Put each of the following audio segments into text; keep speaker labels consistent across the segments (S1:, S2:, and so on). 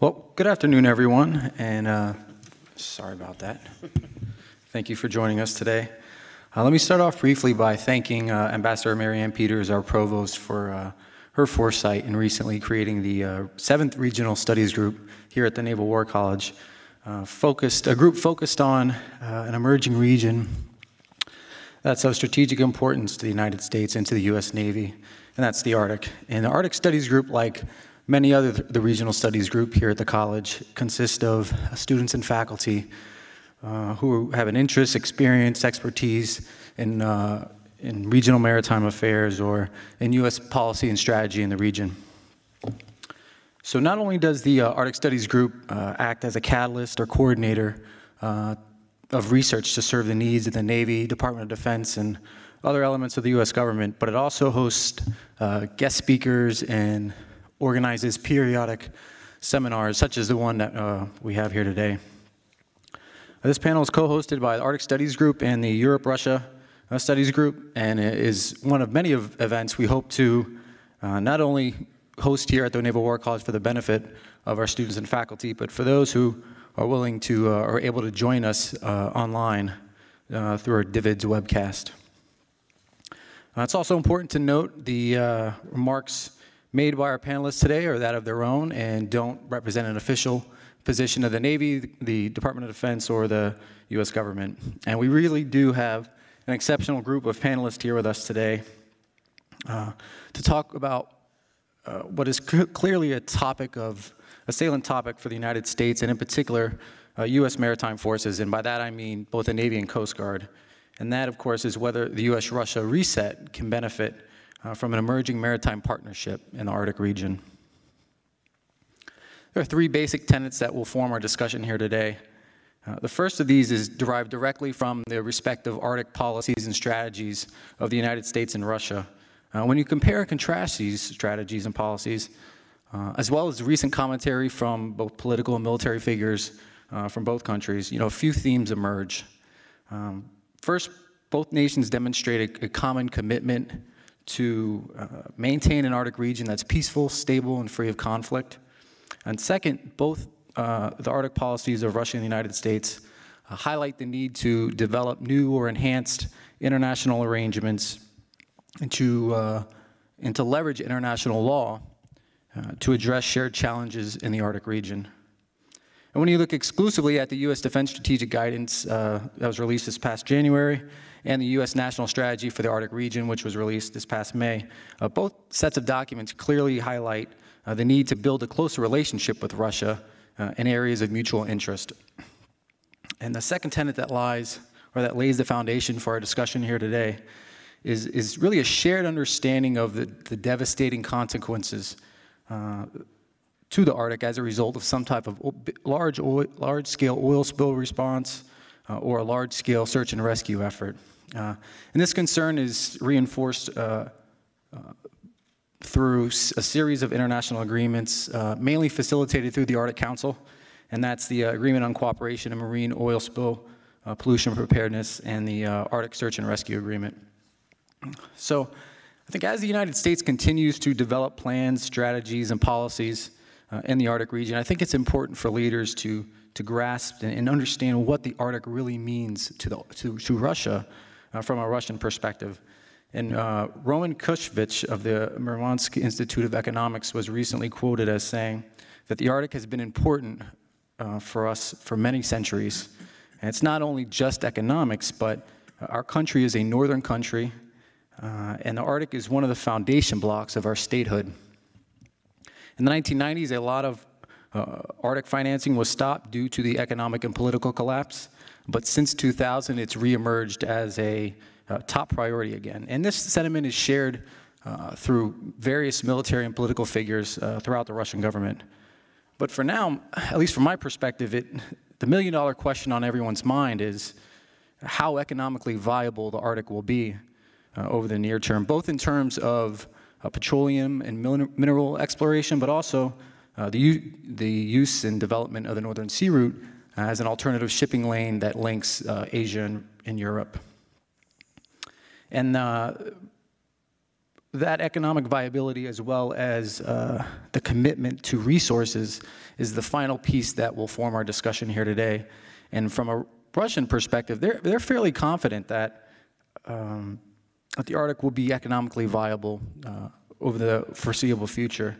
S1: Well, good afternoon, everyone, and uh, sorry about that. Thank you for joining us today. Uh, let me start off briefly by thanking uh, Ambassador Mary Ann Peters, our provost, for uh, her foresight in recently creating the uh, seventh regional studies group here at the Naval War College, uh, focused a group focused on an emerging region that's of strategic importance to the United States and to the U.S. Navy, and that's the Arctic. And the Arctic Studies Group, like many other the regional studies group here at the college, consists of students and faculty uh, who have an interest, experience, expertise in, uh, in regional maritime affairs or in U.S. policy and strategy in the region. So not only does the uh, Arctic Studies Group uh, act as a catalyst or coordinator uh, of research to serve the needs of the Navy, Department of Defense, and other elements of the U.S. government, but it also hosts uh, guest speakers and organizes periodic seminars, such as the one that uh, we have here today. This panel is co-hosted by the Arctic Studies Group and the Europe-Russia uh, Studies Group, and it is one of many of events we hope to uh, not only host here at the Naval War College for the benefit of our students and faculty, but for those who are willing to uh, or able to join us uh, online uh, through our DVIDS webcast. Uh, it's also important to note the uh, remarks made by our panelists today are that of their own and don't represent an official position of the Navy, the Department of Defense, or the U.S. government. And we really do have an exceptional group of panelists here with us today uh, to talk about uh, what is clearly a topic of, a salient topic for the United States, and in particular, uh, U.S. maritime forces, and by that I mean both the Navy and Coast Guard. And that, of course, is whether the U.S.-Russia reset can benefit uh, from an emerging maritime partnership in the Arctic region. There are three basic tenets that will form our discussion here today. Uh, the first of these is derived directly from the respective Arctic policies and strategies of the United States and Russia. Uh, when you compare and contrast these strategies and policies, uh, as well as recent commentary from both political and military figures uh, from both countries, you know, a few themes emerge. Um, first, both nations demonstrate a, a common commitment to uh, maintain an Arctic region that's peaceful, stable, and free of conflict. And second, both uh, the Arctic policies of Russia and the United States uh, highlight the need to develop new or enhanced international arrangements and to, uh, and to leverage international law uh, to address shared challenges in the Arctic region. And when you look exclusively at the U.S. Defense Strategic Guidance uh, that was released this past January, and the U.S. National Strategy for the Arctic Region, which was released this past May. Uh, both sets of documents clearly highlight uh, the need to build a closer relationship with Russia uh, in areas of mutual interest. And the second tenet that lies, or that lays the foundation for our discussion here today, is, is really a shared understanding of the, the devastating consequences uh, to the Arctic as a result of some type of large, oil, large scale oil spill response uh, or a large scale search and rescue effort. Uh, and this concern is reinforced uh, uh, through a series of international agreements, uh, mainly facilitated through the Arctic Council, and that's the Agreement on Cooperation in Marine Oil Spill Pollution Preparedness and the Arctic Search and Rescue Agreement. So I think as the United States continues to develop plans, strategies, and policies uh, in the Arctic region, I think it's important for leaders to, to grasp and, and understand what the Arctic really means to, the, to, to Russia uh, from a Russian perspective. And uh, Roman Kushvich of the Murmansk Institute of Economics was recently quoted as saying that the Arctic has been important uh, for us for many centuries. And it's not only just economics, but our country is a northern country, uh, and the Arctic is one of the foundation blocks of our statehood. In the 1990s, a lot of uh, Arctic financing was stopped due to the economic and political collapse. But since 2000, it's reemerged as a uh, top priority again. And this sentiment is shared uh, through various military and political figures uh, throughout the Russian government. But for now, at least from my perspective, it, the million dollar question on everyone's mind is how economically viable the Arctic will be uh, over the near term, both in terms of petroleum and mineral exploration, but also uh, the, the use and development of the Northern Sea Route as an alternative shipping lane that links uh, Asia and, and, Europe. And uh, that economic viability as well as uh, the commitment to resources is the final piece that will form our discussion here today. And from a Russian perspective, they're, they're fairly confident that, um, that the Arctic will be economically viable uh, over the foreseeable future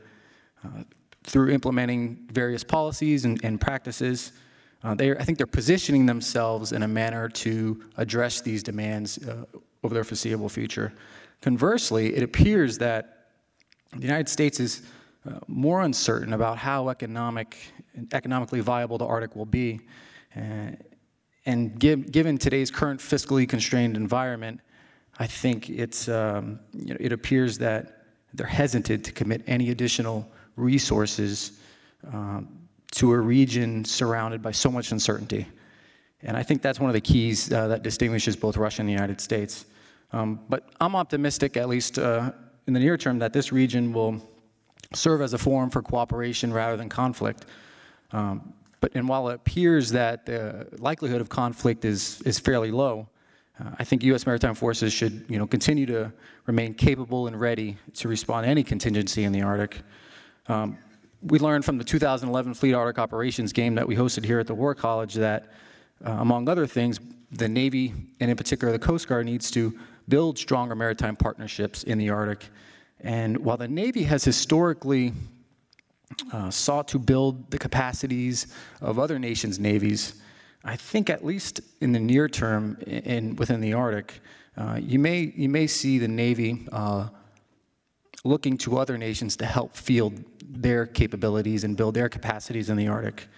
S1: uh, through implementing various policies and, and practices. Uh, they, I think they're positioning themselves in a manner to address these demands uh, over their foreseeable future. Conversely, it appears that the United States is uh, more uncertain about how economic, economically viable the Arctic will be. And give, given today's current fiscally constrained environment, I think it's, um, you know, it appears that they're hesitant to commit any additional resources um, to a region surrounded by so much uncertainty. And I think that's one of the keys uh, that distinguishes both Russia and the United States. Um, but I'm optimistic, at least uh, in the near term, that this region will serve as a forum for cooperation rather than conflict. Um, but and while it appears that the likelihood of conflict is is fairly low, I think U.S. maritime forces should you know continue to remain capable and ready to respond to any contingency in the Arctic. Um, we learned from the 2011 Fleet Arctic Operations game that we hosted here at the War College that, uh, among other things, the Navy, and in particular the Coast Guard, needs to build stronger maritime partnerships in the Arctic. And while the Navy has historically uh, sought to build the capacities of other nations' navies, I think at least in the near term in, within the Arctic, uh, you, may, you may see the Navy uh, looking to other nations to help field their capabilities and build their capacities in the Arctic.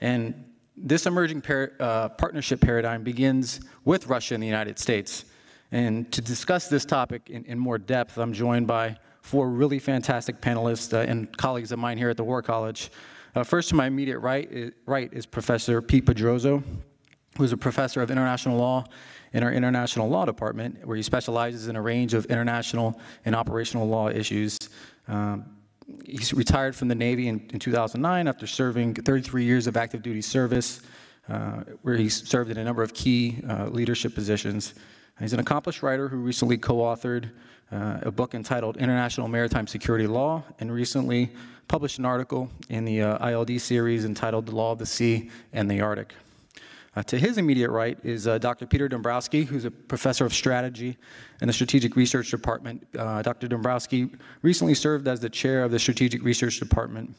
S1: And this emerging par uh, partnership paradigm begins with Russia and the United States. And to discuss this topic in, in more depth, I'm joined by four really fantastic panelists uh, and colleagues of mine here at the War College. Uh, first to my immediate right is, right is Professor Pete Pedrozo, who's a professor of international law in our international law department, where he specializes in a range of international and operational law issues. Um, he's retired from the Navy in, in, 2009 after serving 33 years of active duty service, uh, where he served in a number of key uh, leadership positions. He's an accomplished writer who recently co-authored uh, a book entitled International Maritime Security Law and recently published an article in the uh, ILD series entitled The Law of the Sea and the Arctic. Uh, to his immediate right is uh, Dr. Peter Dombrowski, who's a professor of strategy in the Strategic Research Department. Uh, Dr. Dombrowski recently served as the chair of the Strategic Research Department,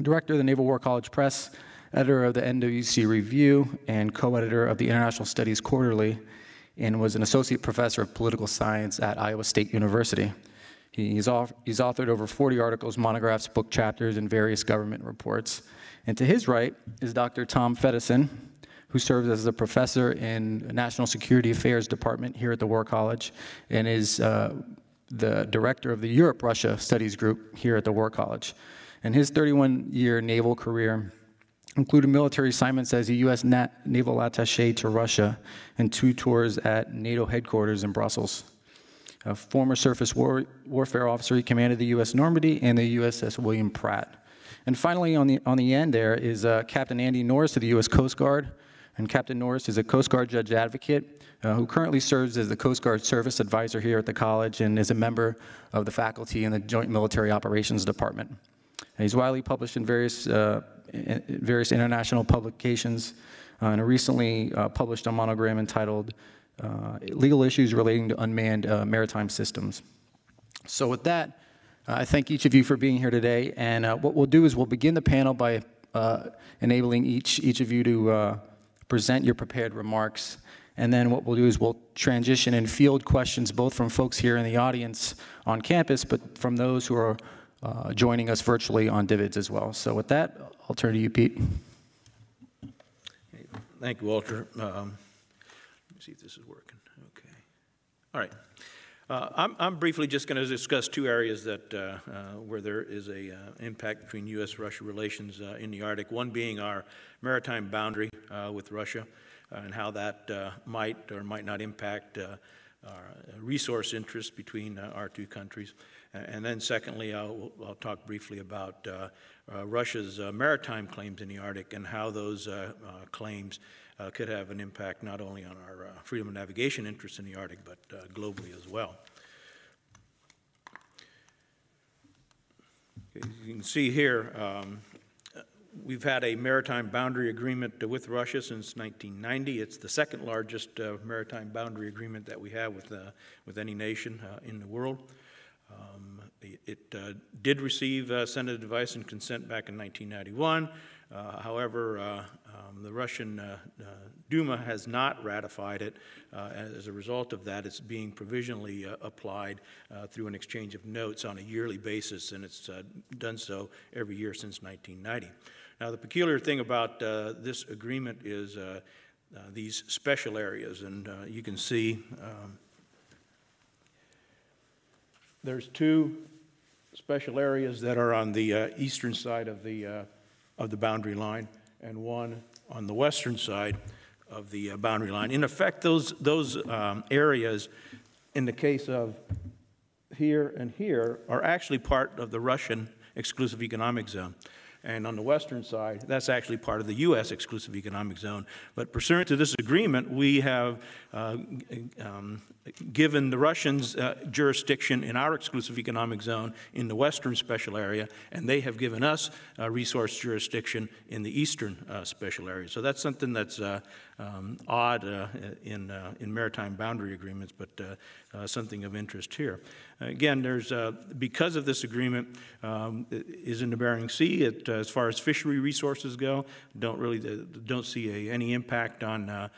S1: director of the Naval War College Press, editor of the NWC Review, and co-editor of the International Studies Quarterly, and was an associate professor of political science at Iowa State University. He's, off, he's authored over 40 articles, monographs, book chapters, and various government reports. And to his right is Dr. Tom Fedyszyn, who serves as a professor in National Security Affairs Department here at the War College and is uh, the director of the Europe-Russia Studies Group here at the War College. And his 31-year naval career included military assignments as a U.S. Naval attaché to Russia and two tours at NATO headquarters in Brussels. A former surface war warfare officer, he commanded the U.S. Normandy and the USS William Pratt. And finally, on the, on the end there is uh, Captain Andy Norris of the U.S. Coast Guard, and Captain Norris is a Coast Guard judge advocate uh, who currently serves as the Coast Guard Service Advisor here at the college and is a member of the faculty in the Joint Military Operations Department. And he's widely published in various, uh, in various international publications uh, and recently uh, published a monogram entitled Legal Issues Relating to Unmanned uh, Maritime Systems. So with that, I thank each of you for being here today. And what we'll do is we'll begin the panel by enabling each, each of you to present your prepared remarks. And then what we'll do is we'll transition and field questions both from folks here in the audience on campus, but from those who are uh, joining us virtually on DVIDs as well. So with that, I'll turn to you, Pete.
S2: Thank you, Walter. Um, see if this is working. Okay. All right. Uh, I'm, I'm, briefly just going to discuss two areas that uh, uh, where there is a uh, impact between U.S.-Russia relations uh, in the Arctic. One being our maritime boundary uh, with Russia, and how that might or might not impact resource interests between our two countries. And then, secondly, I'll, I'll talk briefly about Russia's maritime claims in the Arctic and how those claims uh, could have an impact not only on our uh, freedom of navigation interests in the Arctic, but uh, globally as well. As you can see here, um, we've had a maritime boundary agreement with Russia since 1990. It's the second largest uh, maritime boundary agreement that we have with, uh, with any nation uh, in the world. Um, It did receive Senate advice and consent back in 1991. Uh, However, uh, um, the Russian uh, uh, Duma has not ratified it. Uh, As a result of that, it's being provisionally uh, applied through an exchange of notes on a yearly basis, and it's done so every year since 1990. Now, the peculiar thing about this agreement is these special areas, and you can see um, there's two special areas that are on the eastern side of the, of the boundary line, and one on the western side of the uh, boundary line. In effect, those, those um, areas, in the case of here and here, are actually part of the Russian exclusive economic zone. And on the western side, that's actually part of the U.S. exclusive economic zone. But pursuant to this agreement, we have uh, um, given the Russians uh, jurisdiction in our exclusive economic zone in the western special area, and they have given us uh, resource jurisdiction in the eastern uh, special area. So that's something that's uh, um, odd uh, in, uh, in maritime boundary agreements, but something of interest here. Again, there's, because of this agreement, um, is in the Bering Sea, it, as far as fishery resources go, don't really, don't see a- any impact on a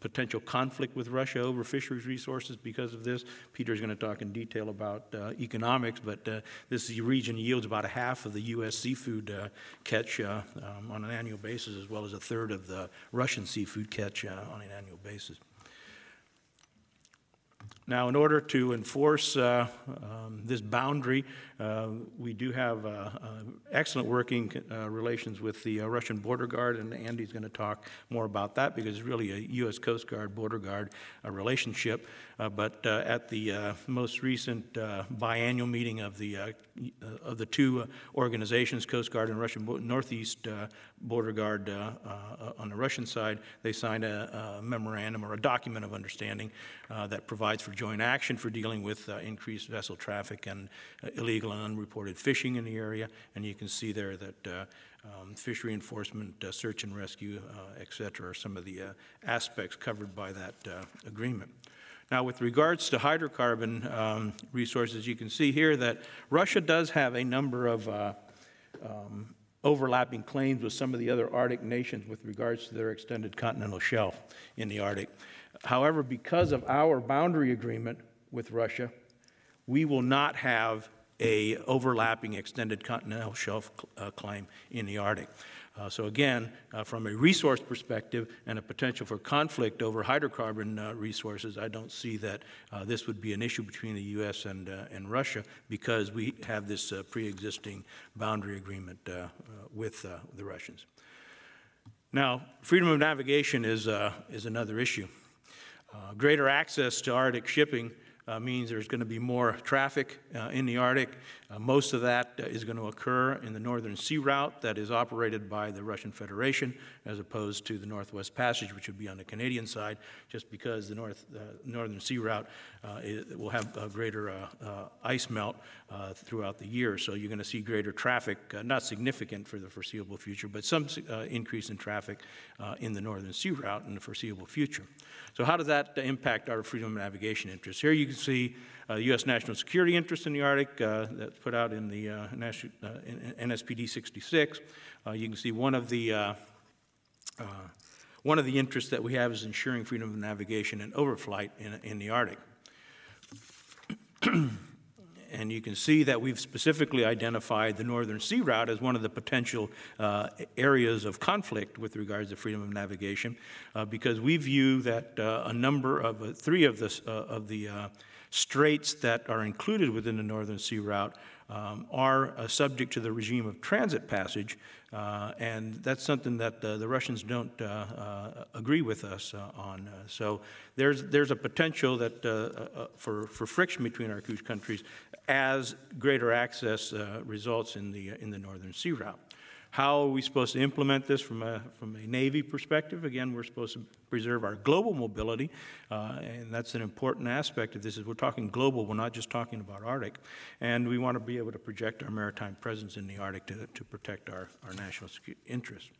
S2: potential conflict with Russia over fisheries resources because of this. Peter's going to talk in detail about uh, economics, but uh, this region yields about a half of the U.S. seafood uh, catch uh, um, on an annual basis, as well as a third of the Russian seafood catch uh, on an annual basis. Now, in order to enforce uh, um, this boundary, Um, we do have uh, uh, excellent working uh, relations with the uh, Russian Border Guard, and Andy's going to talk more about that because it's really a U.S. Coast Guard Border Guard uh, relationship. Uh, but at the most recent biannual meeting of the, of the two organizations, Coast Guard and Russian Bo- Northeast Border Guard on the Russian side, they signed a a memorandum or a document of understanding that provides for joint action for dealing with increased vessel traffic and uh, and unreported fishing in the area. And you can see there that uh, um, fishery enforcement, uh, search and rescue, uh, et cetera, are some of the uh, aspects covered by that uh, agreement. Now, with regards to hydrocarbon um, resources, you can see here that Russia does have a number of uh, um, overlapping claims with some of the other Arctic nations with regards to their extended continental shelf in the Arctic. However, because of our boundary agreement with Russia, we will not have a overlapping extended continental shelf uh, claim in the Arctic. Uh, So again, uh, from a resource perspective and a potential for conflict over hydrocarbon uh, resources, I don't see that uh, this would be an issue between the U.S. and, uh, and Russia because we have this pre-existing boundary agreement with the Russians. Now, freedom of navigation is, is another issue. Greater access to Arctic shipping uh, means there's going to be more traffic uh, in the Arctic. Uh, Most of that uh, is going to occur in the Northern Sea Route that is operated by the Russian Federation, as opposed to the Northwest Passage, which would be on the Canadian side, just because the North, uh, Northern Sea Route uh, will have a greater ice melt throughout the year. So you're going to see greater traffic, not significant for the foreseeable future, but some increase in traffic in the Northern Sea Route in the foreseeable future. So how does that impact our freedom of navigation interests? Here you can see uh, U.S. national security interests in the Arctic uh, that's put out in the uh, nation- uh, NSPD 66. Uh, You can see one of the uh, one of the interests that we have is ensuring freedom of navigation and overflight in, in the Arctic. And you can see that we've specifically identified the Northern Sea Route as one of the potential uh, areas of conflict with regards to freedom of navigation, uh, because we view that uh, a number of, uh, three of the, uh, of the straits that are included within the Northern Sea Route um, are uh, subject to the regime of transit passage, uh, and that's something that uh, the Russians don't agree with us on. So there's, there's a potential that, for, for friction between our two countries as greater access uh, results in the, in the Northern Sea Route. how are we supposed to implement this from a, from a Navy perspective? Again, we're supposed to preserve our global mobility, uh, and that's an important aspect of this. Is we're talking global, we're not just talking about Arctic, and we want to be able to project our maritime presence in the Arctic to, to protect our, our national interests.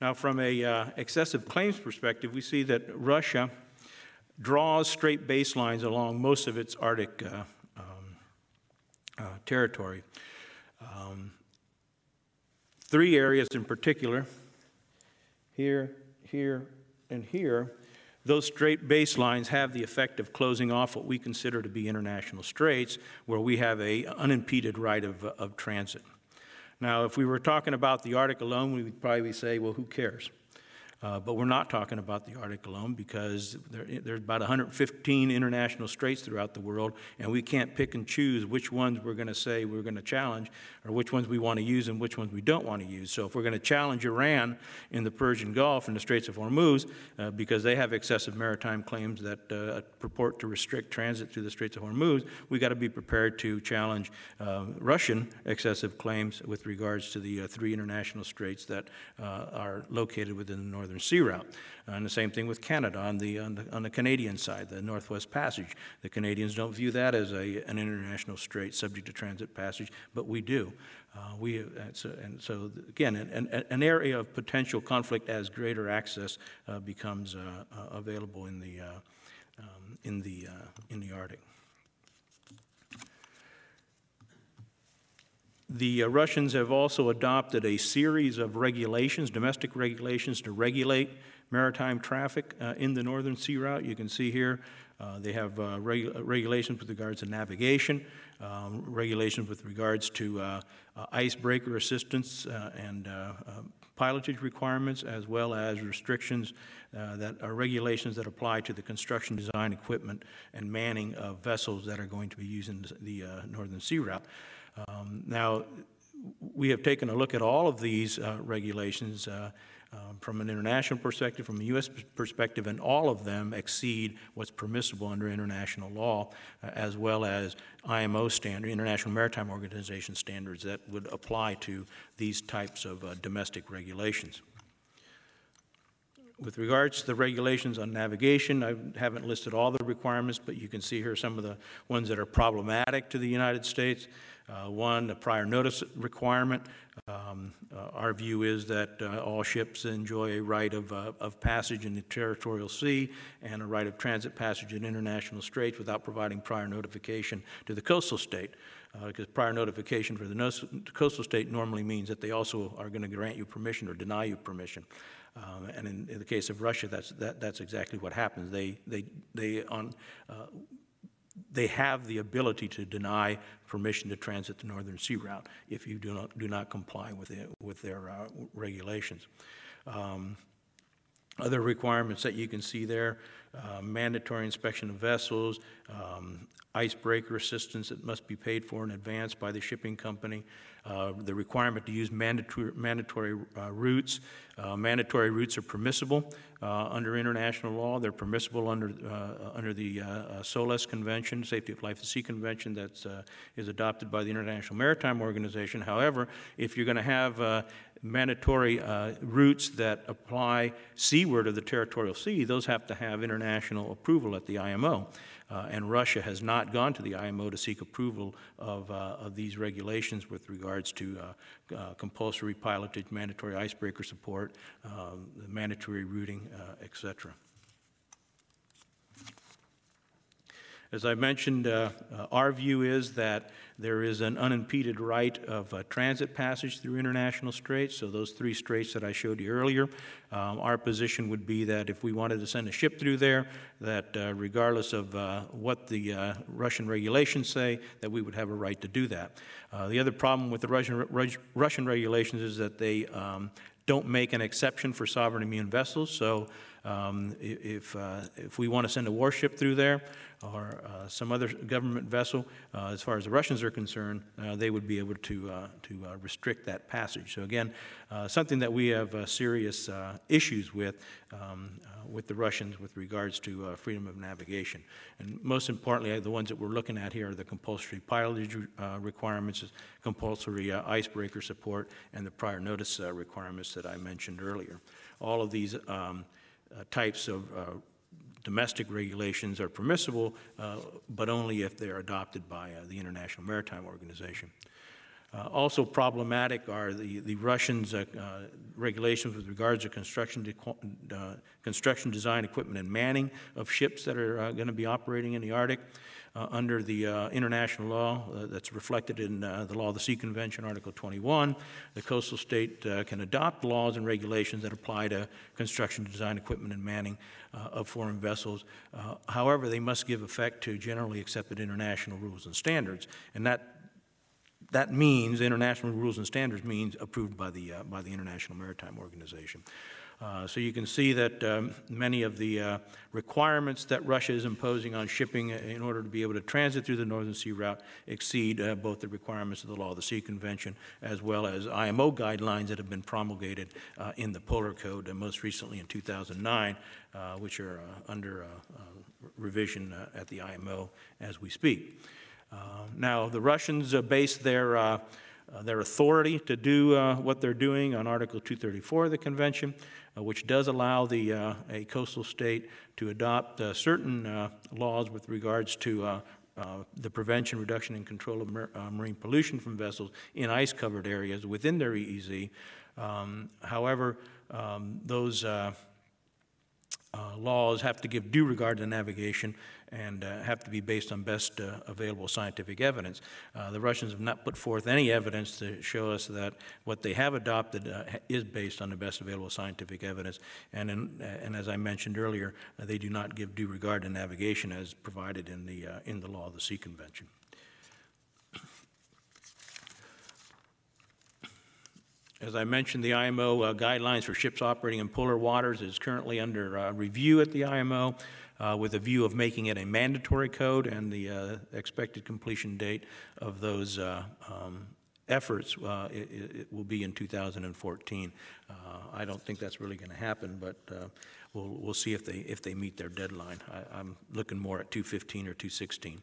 S2: Now, from a uh, excessive claims perspective, we see that Russia draws straight baselines along most of its Arctic uh, uh, territory. Um, three areas in particular, here, here, and here, those straight baselines have the effect of closing off what we consider to be international straits, where we have a unimpeded right of, of transit. Now, if we were talking about the Arctic alone, we would probably say, well, who cares? Uh, but we're not talking about the Arctic alone because there, there's about 115 international straits throughout the world, and we can't pick and choose which ones we're going to say we're going to challenge, or which ones we want to use and which ones we don't want to use. So if we're going to challenge Iran in the Persian Gulf and the Straits of Hormuz uh, because they have excessive maritime claims that uh, purport to restrict transit through the Straits of Hormuz, we've got to be prepared to challenge uh, Russian excessive claims with regards to the uh, three international straits that uh, are located within the northern Northern Sea Route. And the same thing with Canada on the, on the, on the Canadian side, the Northwest Passage. The Canadians don't view that as a, an international strait subject to transit passage, but we do. Uh, we, so, and so, again, an, an, an, area of potential conflict as greater access uh, becomes uh, uh available in the, uh, um, in, the, uh, in the Arctic. The uh, Russians have also adopted a series of regulations, domestic regulations, to regulate maritime traffic uh, in the Northern Sea Route. You can see here uh, they have uh, reg regulations with regards to navigation, um, regulations with regards to uh, uh, icebreaker assistance and pilotage requirements, as well as restrictions that are regulations that apply to the construction, design, equipment, and manning of vessels that are going to be using the Northern Sea Route. Um, now, we have taken a look at all of these uh, regulations uh, um, from an international perspective, from a U.S. perspective, and all of them exceed what's permissible under international law, uh, as well as IMO standard, International Maritime Organization standards that would apply to these types of uh, domestic regulations. With regards to the regulations on navigation, I haven't listed all the requirements, but you can see here some of the ones that are problematic to the United States. Uh, one, a prior notice requirement. Um, uh, our view is that uh, all ships enjoy a right of, uh, of passage in the territorial sea and a right of transit passage in international straits without providing prior notification to the coastal state. Because uh, prior notification for the no coastal state normally means that they also are going to grant you permission or deny you permission. Um, and in, in, the case of Russia, that's, that, that's exactly what happens. They, they, they on, uh, they have the ability to deny permission to transit the Northern Sea Route if you do not, do not comply with, it, with their uh, regulations. Um, other requirements that you can see there, uh, mandatory inspection of vessels, um, icebreaker assistance that must be paid for in advance by the shipping company, uh, the requirement to use mandatory, mandatory uh, routes. Uh, mandatory routes are permissible uh, under international law. They're permissible under, uh, under the SOLAS Convention, Safety of Life at Sea Convention, that is adopted by the International Maritime Organization. However, if you're going to have mandatory routes that apply seaward of the territorial sea, those have to have international approval at the IMO. Uh, and Russia has not gone to the IMO to seek approval of, uh, of these regulations with regards to uh, uh compulsory pilotage, mandatory icebreaker support, um, mandatory routing, uh, et cetera. As I mentioned, uh, uh, our view is that there is an unimpeded right of uh, transit passage through international straits, so those three straits that I showed you earlier. Um, our position would be that if we wanted to send a ship through there, that uh, regardless of uh, what the uh, Russian regulations say, that we would have a right to do that. the other problem with the Russian, Russian regulations is that they um, don't make an exception for sovereign immune vessels, so Um, If, uh, if we want to send a warship through there, or uh, some other government vessel, uh, as far as the Russians are concerned, uh, they would be able to, uh, to uh, restrict that passage. So again, something that we have serious issues with, um, with the Russians with regards to freedom of navigation. And most importantly, the ones that we're looking at here are the compulsory pilotage requirements, compulsory icebreaker support, and the prior notice requirements that I mentioned earlier. All of these um, types of uh, domestic regulations are permissible, uh, but only if they're adopted by uh, the International Maritime Organization. Uh, Also problematic are the, the Russians' uh, uh, regulations with regards to construction, de- uh, construction, design, equipment, and manning of ships that are going to be operating in the Arctic uh, under the uh, international law uh, that's reflected in uh, the Law of the Sea Convention, Article 21. The coastal state uh, can adopt laws and regulations that apply to construction, design, equipment, and manning of foreign vessels. However, they must give effect to generally accepted international rules and standards, and that that means, international rules and standards means approved by the, uh, by the International Maritime Organization. Uh, So you can see that um, many of the uh, requirements that Russia is imposing on shipping in order to be able to transit through the Northern Sea Route exceed uh, both the requirements of the Law of the Sea Convention as well as IMO guidelines that have been promulgated uh, in the Polar Code, and most recently in 2009, uh, which are uh, under uh, uh, revision uh, at the IMO as we speak. Uh, Now, the Russians uh, base their, uh, uh, their authority to do uh, what they're doing on Article 234 of the Convention, uh, which does allow the, uh, a coastal state to adopt uh, certain uh, laws with regards to uh, uh, the prevention, reduction, and control of mar- uh, marine pollution from vessels in ice-covered areas within their EEZ. Um, However, um, those uh, uh, laws have to give due regard to navigation and uh, have to be based on best uh, available scientific evidence. Uh, The Russians have not put forth any evidence to show us that what they have adopted uh, is based on the best available scientific evidence. And, in- and as I mentioned earlier, they do not give due regard to navigation as provided in the, in the Law of the Sea Convention. As I mentioned, the IMO uh, guidelines for ships operating in polar waters is currently under uh, review at the IMO uh, with a view of making it a mandatory code, and the uh, expected completion date of those uh, um, efforts, uh, it it- will be in 2014. Uh, I don't think that's really going to happen, but we'll we'll see if they, if they meet their deadline. I- I'm looking more at 215 or 216.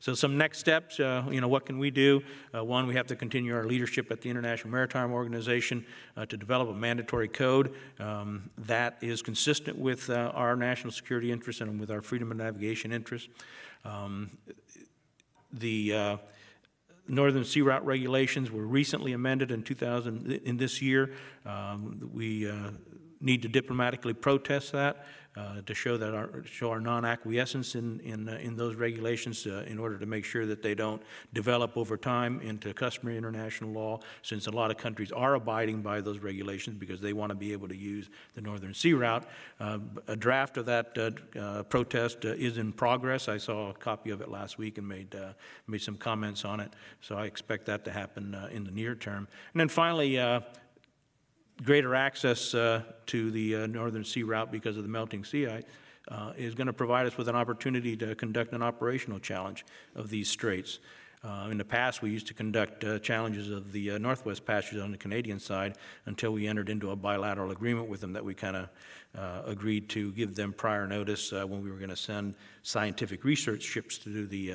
S2: So some next steps, uh, you know, what can we do? Uh, One, we have to continue our leadership at the International Maritime Organization uh, to develop a mandatory code um, that is consistent with uh, our national security interests and with our freedom of navigation interests. Um, The uh, Northern Sea Route regulations were recently amended in 2000, in this year. Um, We uh, need to diplomatically protest that uh, to show that our, show our non-acquiescence in, in, uh, in those regulations uh, in order to make sure that they don't develop over time into customary international law, since a lot of countries are abiding by those regulations because they want to be able to use the Northern Sea Route. Uh, A draft of that uh, uh, protest is in progress. I saw a copy of it last week and made, made some comments on it, so I expect that to happen in the near term. And then finally, greater access uh, to the uh, Northern Sea Route because of the melting sea ice uh, is going to provide us with an opportunity to conduct an operational challenge of these straits. Uh, In the past, we used to conduct uh, challenges of the uh, Northwest Passage on the Canadian side until we entered into a bilateral agreement with them that we kind of agreed to give them prior notice when we were going to send scientific research ships through the,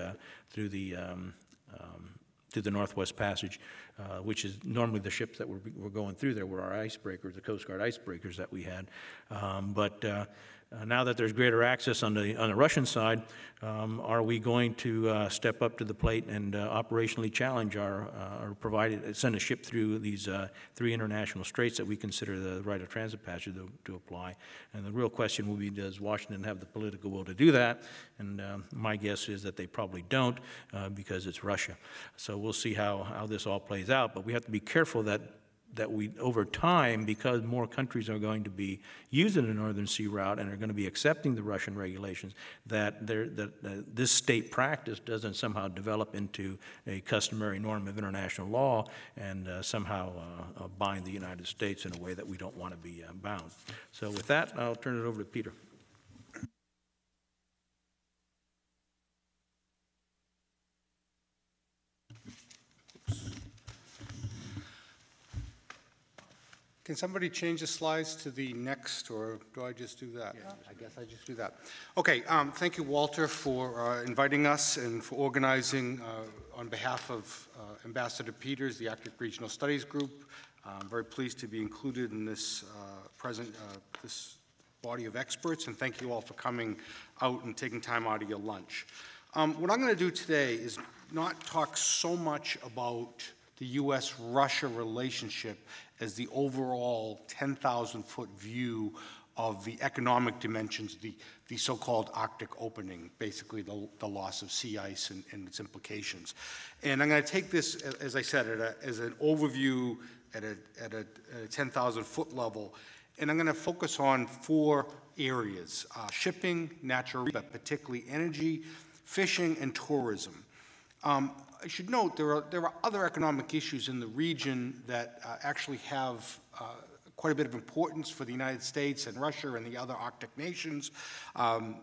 S2: through the um, um, through the Northwest Passage, uh, which is normally the ships that were, were going through there were our icebreakers, the Coast Guard icebreakers that we had. Um, But uh, uh, now that there's greater access on the, on the Russian side, um, are we going to uh, step up to the plate and uh, operationally challenge our, uh, or provide, send a ship through these uh, three international straits that we consider the right of transit passage to, to apply? And the real question will be, does Washington have the political will to do that? And my guess is that they probably don't, uh, because it's Russia. So we'll see how, how this all plays out, but we have to be careful that that we, over time, because more countries are going to be using the Northern Sea Route and are going to be accepting the Russian regulations, that there, that uh, this state practice doesn't somehow develop into a customary norm of international law and uh, somehow uh, uh, bind the United States in a way that we don't want to be uh, bound. So with that, I'll turn it over to Peter.
S3: Can somebody change the slides to the next, or do I just do that? Yeah. I guess I just do that. Okay, um, thank you, Walter, for uh, inviting us and for organizing uh, on behalf of uh, Ambassador Peters, the Arctic Regional Studies Group. I'm very pleased to be included in this uh, present, uh, this body of experts, and thank you all for coming out and taking time out of your lunch. Um, What I'm going to do today is not talk so much about the U.S.-Russia relationship as the overall 10,000-foot view of the economic dimensions, the, the so-called Arctic opening, basically the, the loss of sea ice and, and its implications. And I'm going to take this, as I said, a, as an overview at a, at a, a 10,000-foot level, and I'm going to focus on four areas, uh, shipping, natural, but particularly energy, fishing, and tourism. Um, I should note there are, there are other economic issues in the region that uh, actually have uh, quite a bit of importance for the United States and Russia and the other Arctic nations. Um,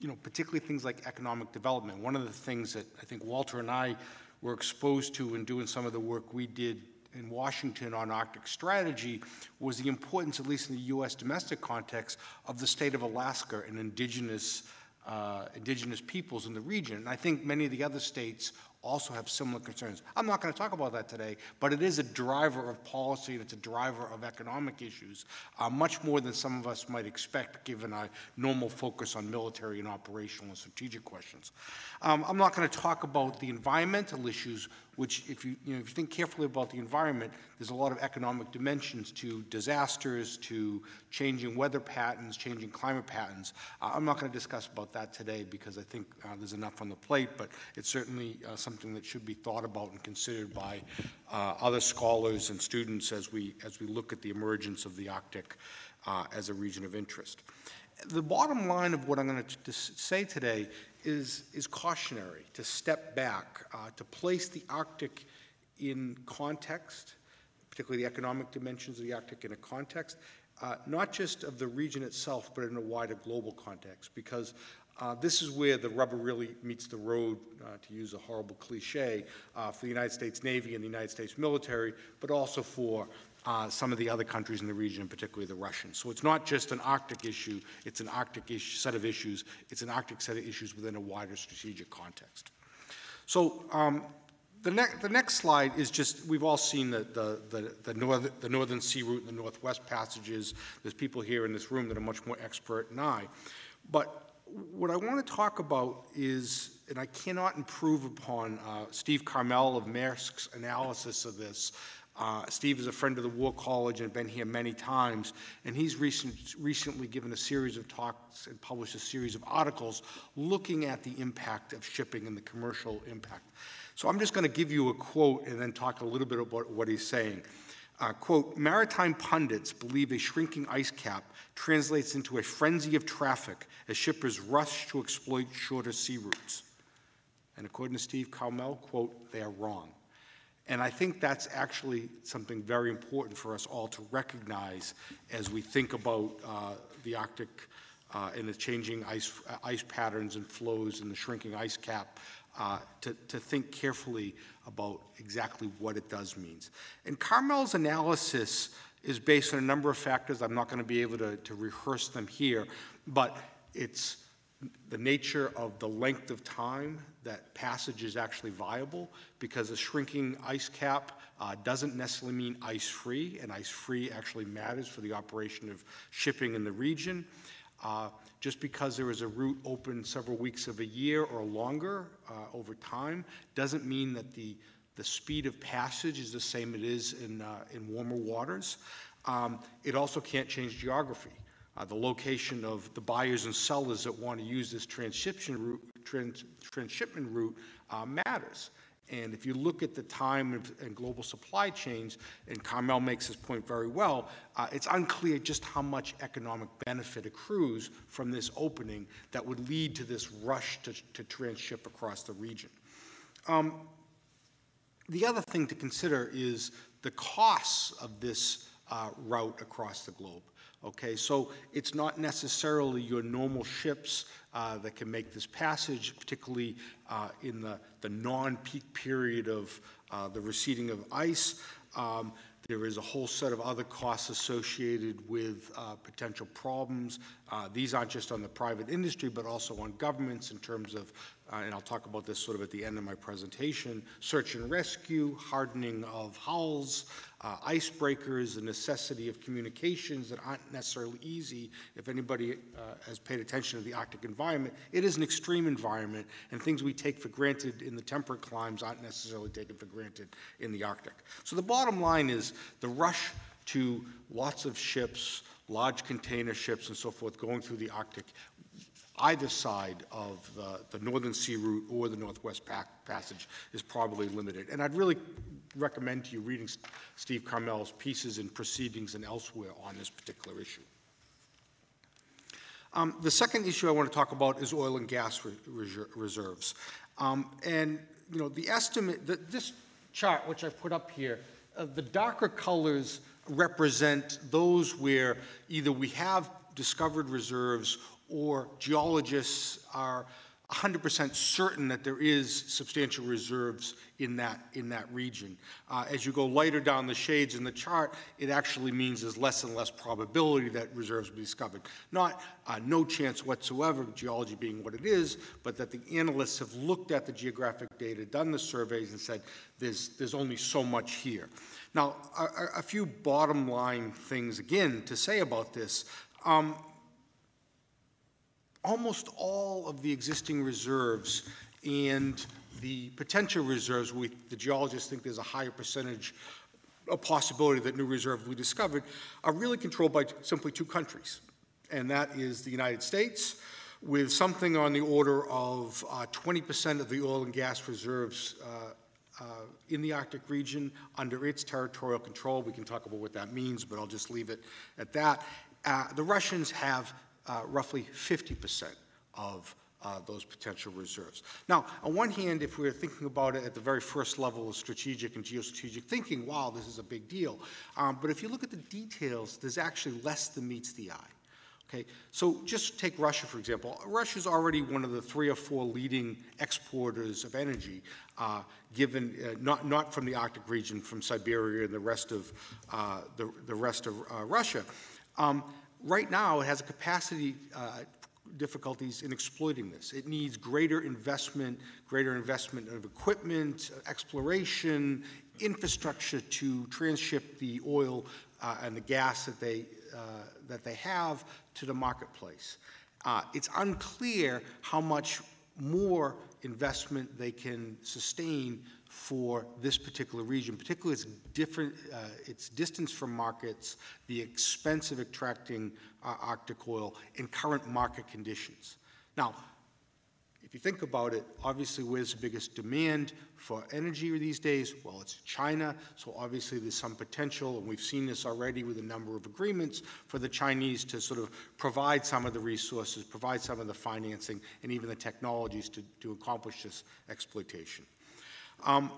S3: you know, particularly things like economic development. One of the things that I think Walter and I were exposed to in doing some of the work we did in Washington on Arctic strategy was the importance, at least in the U.S. domestic context, of the state of Alaska and indigenous uh, indigenous peoples in the region. And I think many of the other states also have similar concerns. I'm not going to talk about that today, but it is a driver of policy and it's a driver of economic issues, uh, much more than some of us might expect given our normal focus on military and operational and strategic questions. Um, I'm not going to talk about the environmental issues, which if you, you know, if you think carefully about the environment, there's a lot of economic dimensions to disasters, to changing weather patterns, changing climate patterns. Uh, I'm not going to discuss about that today because I think uh, there's enough on the plate, but it's certainly uh, something that should be thought about and considered by uh, other scholars and students as we, as we look at the emergence of the Arctic uh, as a region of interest. The bottom line of what I'm going to say today is, is cautionary, to step back, uh, to place the Arctic in context, particularly the economic dimensions of the Arctic in a context, uh, not just of the region itself, but in a wider global context, because uh, this is where the rubber really meets the road, uh, to use a horrible cliche, uh, for the United States Navy and the United States military, but also for uh, some of the other countries in the region, particularly the Russians. So it's not just an Arctic issue, it's an Arctic set of issues, it's an Arctic set of issues within a wider strategic context. So um, the, ne the next slide is just, we've all seen the, the, the, the, north the Northern Sea Route and the Northwest Passages. There's people here in this room that are much more expert than I. But what I want to talk about is, and I cannot improve upon uh, Steve Carmel of Maersk's analysis of this, uh, Steve is a friend of the War College and been here many times, and he's recent, recently given a series of talks and published a series of articles looking at the impact of shipping and the commercial impact. So I'm just going to give you a quote and then talk a little bit about what he's saying. Uh, quote, maritime pundits believe a shrinking ice cap translates into a frenzy of traffic as shippers rush to exploit shorter sea routes. And according to Steve Carmel, quote, they are wrong. And I think that's actually something very important for us all to recognize as we think about uh, the Arctic uh, and the changing ice, uh, ice patterns and flows and the shrinking ice cap, uh, to, to think carefully about exactly what it does means. And Carmel's analysis is based on a number of factors. I'm not going to be able to, to rehearse them here, but it's the nature of the length of time that passage is actually viable because a shrinking ice cap uh, doesn't necessarily mean ice-free, and ice-free actually matters for the operation of shipping in the region. Uh, just because there is a route open several weeks of a year or longer uh, over time doesn't mean that the, the speed of passage is the same it is in, uh, in warmer waters. Um, it also can't change geography. Uh, the location of the buyers and sellers that want to use this transshipment route, trans, transshipment route uh, matters. And if you look at the time and global supply chains, and Carmel makes this point very well, uh, it's unclear just how much economic benefit accrues from this opening that would lead to this rush to, to transship across the region. Um, the other thing to consider is the costs of this uh, route across the globe. Okay, so it's not necessarily your normal ships uh, that can make this passage, particularly uh, in the, the non-peak period of uh, the receding of ice. Um, there is a whole set of other costs associated with uh, potential problems. Uh, these aren't just on the private industry, but also on governments in terms of, uh, and I'll talk about this sort of at the end of my presentation, search and rescue, hardening of hulls, uh, icebreakers, the necessity of communications that aren't necessarily easy. If anybody uh, has paid attention to the Arctic environment, it is an extreme environment, and things we take for granted in the temperate climes aren't necessarily taken for granted in the Arctic. So the bottom line is the rush to lots of ships, large container ships and so forth going through the Arctic either side of the, the northern sea route or the northwest pa- passage is probably limited. And I'd really recommend to you reading S- Steve Carmel's pieces in Proceedings and elsewhere on this particular issue. Um, the second issue I want to talk about is oil and gas re- reserves. Um, and, you know, the estimate, that this chart, which I've put up here, uh, the darker colors represent those where either we have discovered reserves or geologists are 100% certain that there is substantial reserves in that, in that region. Uh, as you go lighter down the shades in the chart, it actually means there's less and less probability that reserves will be discovered. Not uh, no chance whatsoever, geology being what it is, but that the analysts have looked at the geographic data, done the surveys, and said there's, there's only so much here. Now, a, a few bottom line things again to say about this. Um, almost all of the existing reserves and the potential reserves, we, the geologists think there's a higher percentage of possibility that new reserves will be discovered, are really controlled by simply two countries. And that is the United States, with something on the order of uh, 20% of the oil and gas reserves uh, uh, in the Arctic region under its territorial control. We can talk about what that means, but I'll just leave it at that. Uh, the Russians have uh, roughly 50% of uh, those potential reserves. Now, on one hand, if we're thinking about it at the very first level of strategic and geostrategic thinking, wow, this is a big deal. Um, but if you look at the details, there's actually less than meets the eye. Okay, so just take Russia, for example. Russia is already one of the three or four leading exporters of energy, uh, given uh, not, not from the Arctic region, from Siberia and the rest of, uh, the, the rest of uh, Russia. Um, right now, it has a capacity uh, difficulties in exploiting this. It needs greater investment, greater investment of equipment, exploration, infrastructure to transship the oil uh, and the gas that they, uh, that they have to the marketplace. Uh, it's unclear how much more investment they can sustain for this particular region, particularly its different, uh, its distance from markets, the expense of extracting uh, Arctic oil, and current market conditions. Now, if you think about it, obviously where's the biggest demand for energy these days? Well, it's China, so obviously there's some potential, and we've seen this already with a number of agreements for the Chinese to sort of provide some of the resources, provide some of the financing, and even the technologies to, to accomplish this exploitation. Um,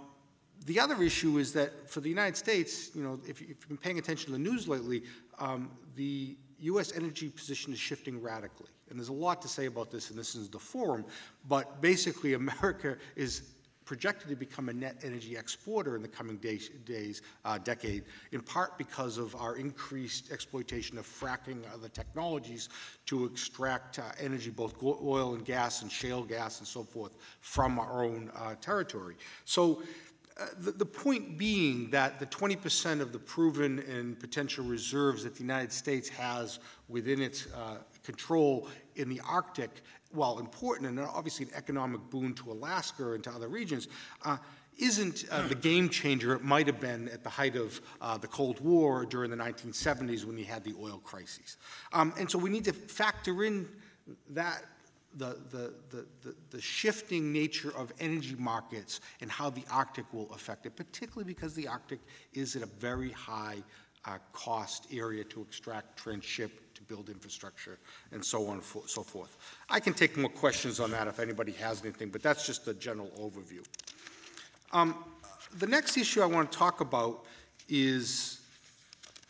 S3: the other issue is that for the United States, you know, if, you've been paying attention to the news lately, um, the U.S. energy position is shifting radically. And there's a lot to say about this, and this is the forum, but basically America is projected to become a net energy exporter in the coming days, days uh, decade, in part because of our increased exploitation of fracking other technologies to extract uh, energy, both oil and gas and shale gas and so forth, from our own uh, territory. So uh, the, the, point being that the 20% of the proven and potential reserves that the United States has within its uh, control in the Arctic, while important and obviously an economic boon to Alaska and to other regions, uh, isn't uh, the game changer it might have been at the height of uh, the Cold War during the 1970s when we had the oil crises. Um, and so we need to factor in that the, the, the, the- shifting nature of energy markets and how the Arctic will affect it, particularly because the Arctic is at a very high uh, cost area to extract, transship, build infrastructure, and so on and fo- so forth. I can take more questions on that if anybody has anything, but that's just a general overview. Um, The next issue I want to talk about is,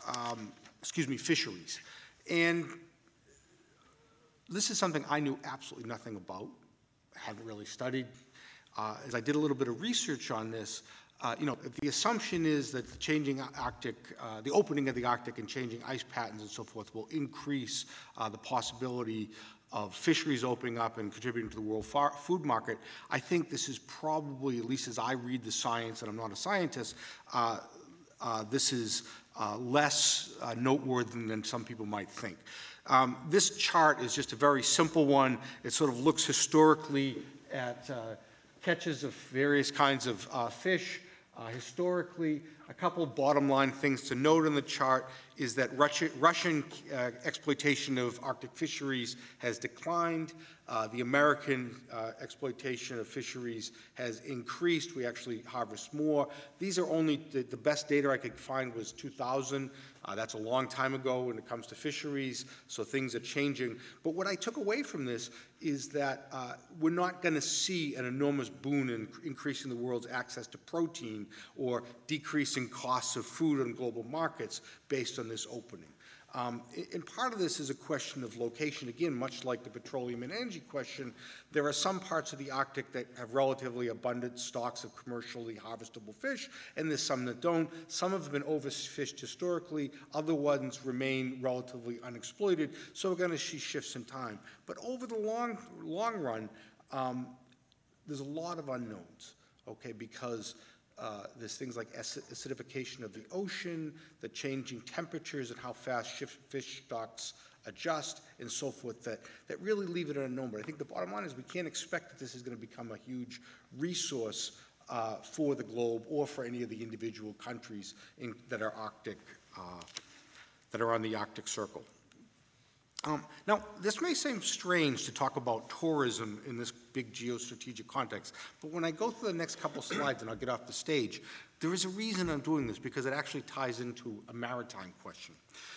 S3: um, excuse me, fisheries. And this is something I knew absolutely nothing about, I haven't really studied. Uh, As I did a little bit of research on this, uh, you know, the assumption is that the changing Arctic, uh, the opening of the Arctic and changing ice patterns and so forth will increase uh, the possibility of fisheries opening up and contributing to the world food market. I think this is probably, at least as I read the science, and I'm not a scientist, uh, uh, this is less noteworthy than some people might think. Um, This chart is just a very simple one. It sort of looks historically at catches of various kinds of uh, fish. Uh, Historically, a couple bottom line things to note on the chart is that Russia- Russian uh, exploitation of Arctic fisheries has declined. Uh, The American uh, exploitation of fisheries has increased. We actually harvest more. These are only, the the best data I could find was 2000. Uh, That's a long time ago when it comes to fisheries, so things are changing. But what I took away from this is that uh, we're not going to see an enormous boon in increasing the world's access to protein or decreasing costs of food on global markets based on this opening. Um, And part of this is a question of location. Again, much like the petroleum and energy question, there are some parts of the Arctic that have relatively abundant stocks of commercially harvestable fish, and there's some that don't. Some have been overfished historically, other ones remain relatively unexploited, so we're going to see shifts in time. But over the long, long run, um, there's a lot of unknowns, okay, because uh, there's things like acidification of the ocean, the changing temperatures and how fast fish stocks adjust and so forth that, that really leave it unknown. But I think the bottom line is we can't expect that this is going to become a huge resource uh, for the globe or for any of the individual countries in, that are Arctic, uh, that are on the Arctic Circle. Um, Now, this may seem strange to talk about tourism in this big geostrategic context, but when I go through the next couple slides and I'll get off the stage, there is a reason I'm doing this, because it actually ties into a maritime question.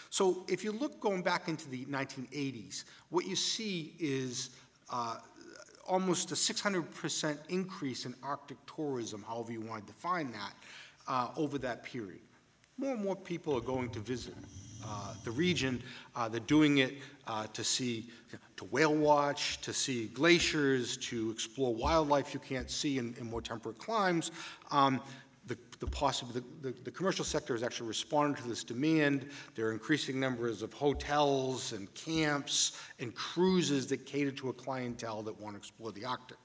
S3: So if you look going back into the 1980s, what you see is uh, almost a 600% increase in Arctic tourism, however you want to define that, uh, over that period. More and more people are going to visit the region. Uh, They're doing it uh, to see, to whale watch, to see glaciers, to explore wildlife you can't see in in more temperate climes. Um, The the possible, the- the the commercial sector has actually responded to this demand. There are increasing numbers of hotels and camps and cruises that cater to a clientele that want to explore the Arctic.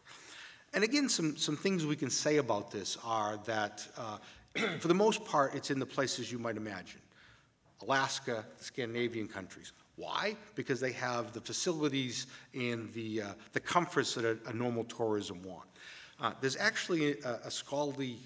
S3: And again, some, some things we can say about this are that, uh, for the most part, it's in the places you might imagine. Alaska, the Scandinavian countries. Why? Because they have the facilities and the, uh, the comforts that a, a normal tourism want. Uh, there's actually a, a scholarly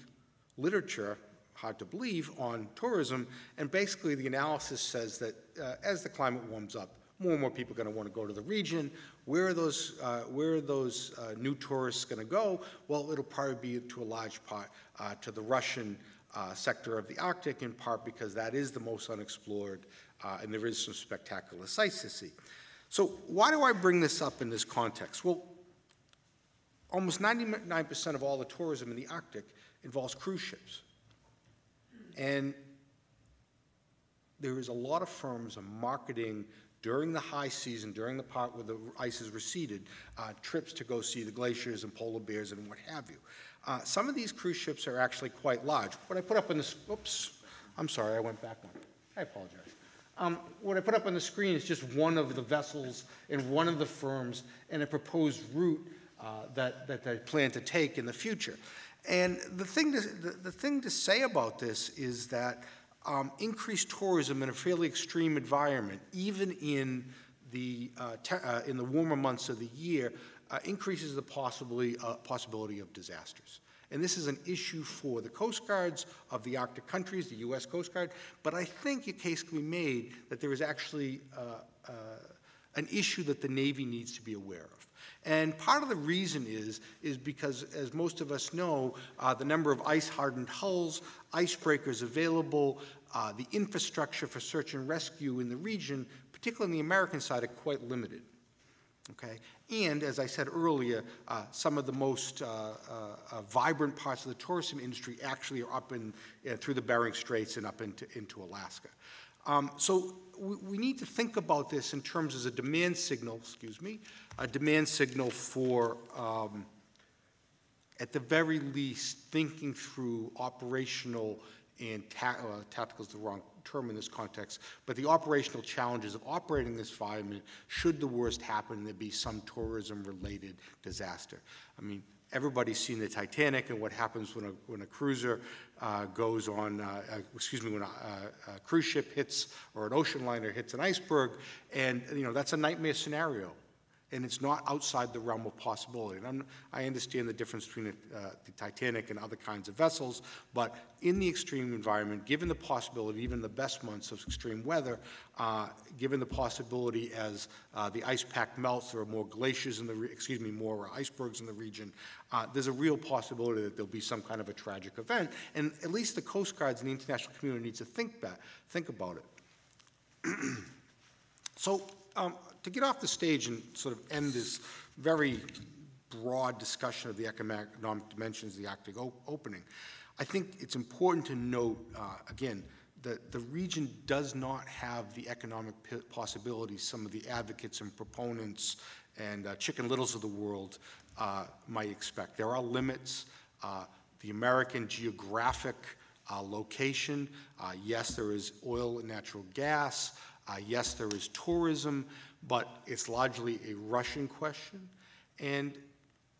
S3: literature, hard to believe, on tourism, and basically the analysis says that uh, as the climate warms up, more and more people are going to want to go to the region. Where are those, uh, where are those uh, new tourists going to go? Well, it'll probably be to a large part uh, to the Russian uh, sector of the Arctic, in part because that is the most unexplored, uh, and there is some spectacular sights to see. So why do I bring this up in this context? Well, almost 99% of all the tourism in the Arctic involves cruise ships. And there is a lot of firms are marketing during the high season, during the part where the ice is receded, uh, trips to go see the glaciers and polar bears and what have you. Uh, some of these cruise ships are actually quite large. What I put up on this, oops, I'm sorry, I went back one. I apologize. Um, what I put up on the screen is just one of the vessels in one of the firms and a proposed route uh, that, that they plan to take in the future. And the thing to, the, the thing to say about this is that um, increased tourism in a fairly extreme environment, even in the, uh, uh, in the warmer months of the year, uh, increases the possibility, uh, possibility of disasters. And this is an issue for the Coast Guards of the Arctic countries, the U.S. Coast Guard, but I think a case can be made that there is actually uh, uh, an issue that the Navy needs to be aware of. And part of the reason is, is because, as most of us know, uh, the number of ice-hardened hulls, icebreakers available, uh, the infrastructure for search and rescue in the region, particularly on the American side, are quite limited. Okay? And as I said earlier, uh, some of the most uh, uh, uh vibrant parts of the tourism industry actually are up in, uh, through the Bering Straits and up into, into Alaska. Um, so we, we, need to think about this in terms as a demand signal, excuse me, a demand signal for, um, at the very least, thinking through operational and ta uh, tactical is the wrong term in this context, but the operational challenges of operating this environment should the worst happen there be some tourism-related disaster. I mean, everybody's seen the Titanic and what happens when a, when a cruiser uh, goes on, uh, uh, excuse me, when a, a, cruise ship hits or an ocean liner hits an iceberg, and you know that's a nightmare scenario and it's not outside the realm of possibility. I understand the difference between uh, the Titanic and other kinds of vessels, but in the extreme environment, given the possibility, even the best months of extreme weather, uh, given the possibility as uh, the ice pack melts, there are more glaciers in the, excuse me, more icebergs in the region, uh, there's a real possibility that there'll be some kind of a tragic event. And at least the Coast Guards and the international community needs to think, back, think about it. so um, to get off the stage and sort of end this very broad discussion of the economic dimensions of the Arctic opening, I think it's important to note, uh, again, that the region does not have the economic possibilities some of the advocates and proponents and uh, chicken littles of the world uh, might expect. There are limits. Uh, the American geographic uh, location, uh, yes, there is oil and natural gas. yes, there is tourism but it's largely a Russian question. And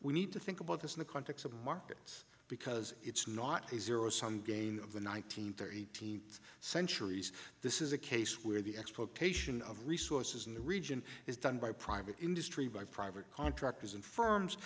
S3: we need to think about this in the context of markets because it's not a zero-sum game of the 19th or 18th centuries. This is a case where the exploitation of resources in the region is done by private industry, by private contractors and firms,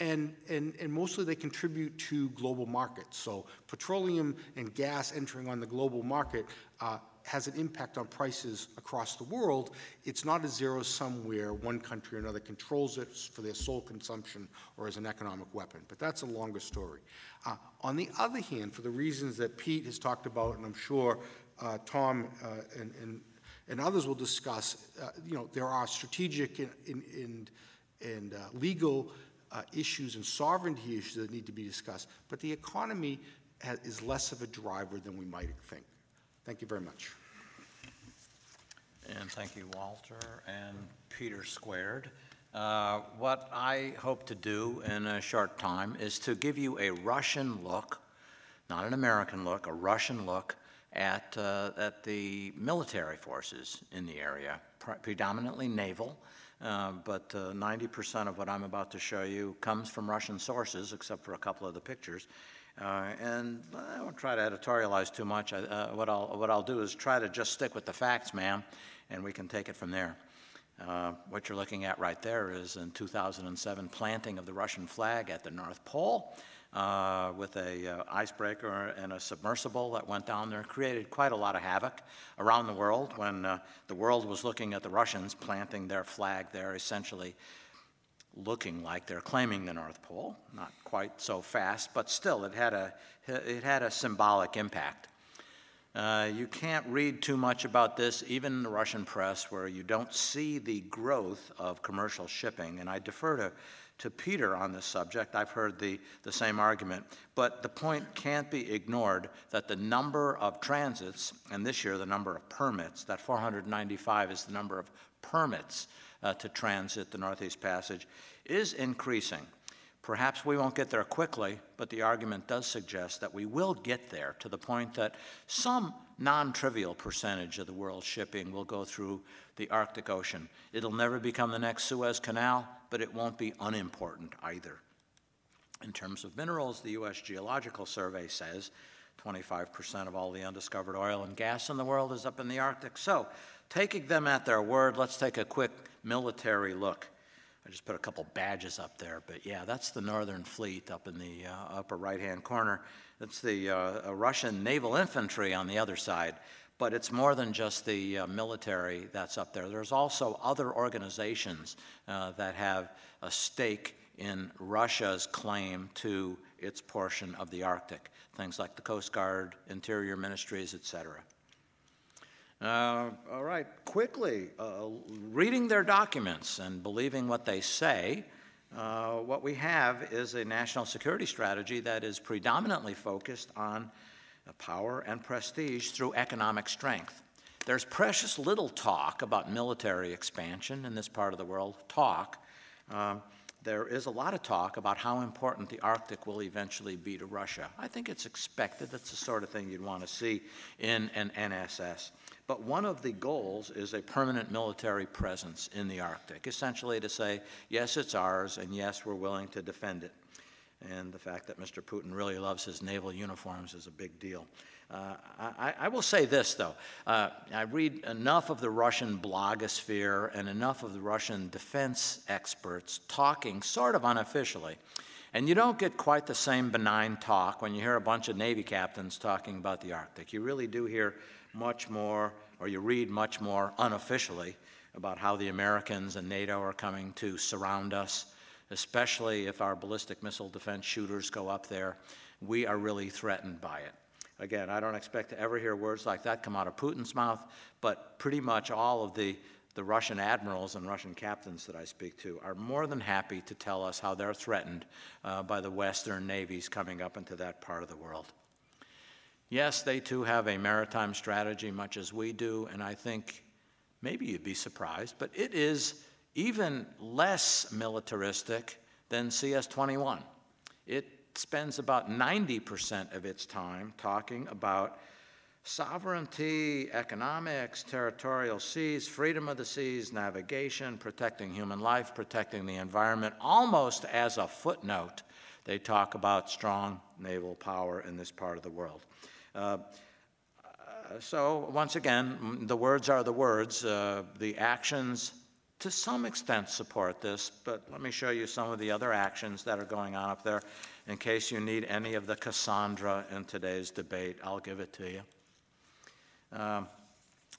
S3: and, and, and mostly they contribute to global markets. So petroleum and gas entering on the global market uh, has an impact on prices across the world. It's not a zero sum where one country or another controls it for their sole consumption or as an economic weapon. But that's a longer story. Uh, on the other hand, for the reasons that Pete has talked about, and I'm sure uh, Tom uh, and, and, and, others will discuss, uh, you know, there are strategic and, and, and uh, legal uh, issues and sovereignty issues that need to be discussed. But the economy is less of a driver than we might think. Thank you very much.
S4: And thank you, Walter and Peter Squared. Uh, what I hope to do in a short time is to give you a Russian look, not an American look, a Russian look at, uh, at the military forces in the area, pre predominantly naval, uh, but 90% uh, of what I'm about to show you comes from Russian sources, except for a couple of the pictures. Uh, and I won't try to editorialize too much. I, uh, what, I'll, what I'll do is try to just stick with the facts, ma'am, and we can take it from there. Uh, what you're looking at right there is in 2007 planting of the Russian flag at the North Pole uh, with a uh, icebreaker and a submersible that went down there, created quite a lot of havoc around the world when uh, the world was looking at the Russians planting their flag there, essentially looking like they're claiming the North Pole. Not quite so fast, but still, it had a, it had a symbolic impact. Uh, you can't read too much about this, even in the Russian press, where you don't see the growth of commercial shipping. And I defer to, to Peter on this subject. I've heard the, the same argument. But the point can't be ignored that the number of transits, and this year the number of permits, that 495 is the number of permits uh, to transit the Northeast Passage, is increasing. Perhaps we won't get there quickly, but the argument does suggest that we will get there to the point that some non trivial percentage of the world's shipping will go through the Arctic Ocean. It'll never become the next Suez Canal, but it won't be unimportant either. In terms of minerals, the U.S. Geological Survey says 25% of all the undiscovered oil and gas in the world is up in the Arctic. So, taking them at their word, let's take a quick military look. I just put a couple badges up there, but yeah, that's the Northern Fleet up in the uh, upper right-hand corner. That's the uh, Russian naval infantry on the other side. But it's more than just the uh, military that's up there. There's also other organizations uh, that have a stake in Russia's claim to its portion of the Arctic, things like the Coast Guard, Interior Ministries, etc. Uh, all right, quickly, uh, reading their documents and believing what they say, uh, what we have is a national security strategy that is predominantly focused on power and prestige through economic strength. There's precious little talk about military expansion in this part of the world, talk. Um, there is a lot of talk about how important the Arctic will eventually be to Russia. I think it's expected. That's the sort of thing you'd want to see in an NSS. But one of the goals is a permanent military presence in the Arctic, essentially to say, yes, it's ours, and yes, we're willing to defend it. And the fact that Mr. Putin really loves his naval uniforms is a big deal. Uh, I, I, will say this, though. Uh, I read enough of the Russian blogosphere and enough of the Russian defense experts talking sort of unofficially. And you don't get quite the same benign talk when you hear a bunch of Navy captains talking about the Arctic. You really do hear much more, or you read much more unofficially about how the Americans and NATO are coming to surround us, especially if our ballistic missile defense shooters go up there. We are really threatened by it. Again, I don't expect to ever hear words like that come out of Putin's mouth, but pretty much all of the, the Russian admirals and Russian captains that I speak to are more than happy to tell us how they're threatened uh, by the Western navies coming up into that part of the world. Yes, they too have a maritime strategy, much as we do, and I think maybe you'd be surprised, but it is even less militaristic than CS 21. It spends about 90% of its time talking about sovereignty, economics, territorial seas, freedom of the seas, navigation, protecting human life, protecting the environment. Almost as a footnote, they talk about strong naval power in this part of the world. Uh, so, once again, the words are the words. Uh, the actions, to some extent, support this, but let me show you some of the other actions that are going on up there. In case you need any of the Cassandra in today's debate, I'll give it to you. Um,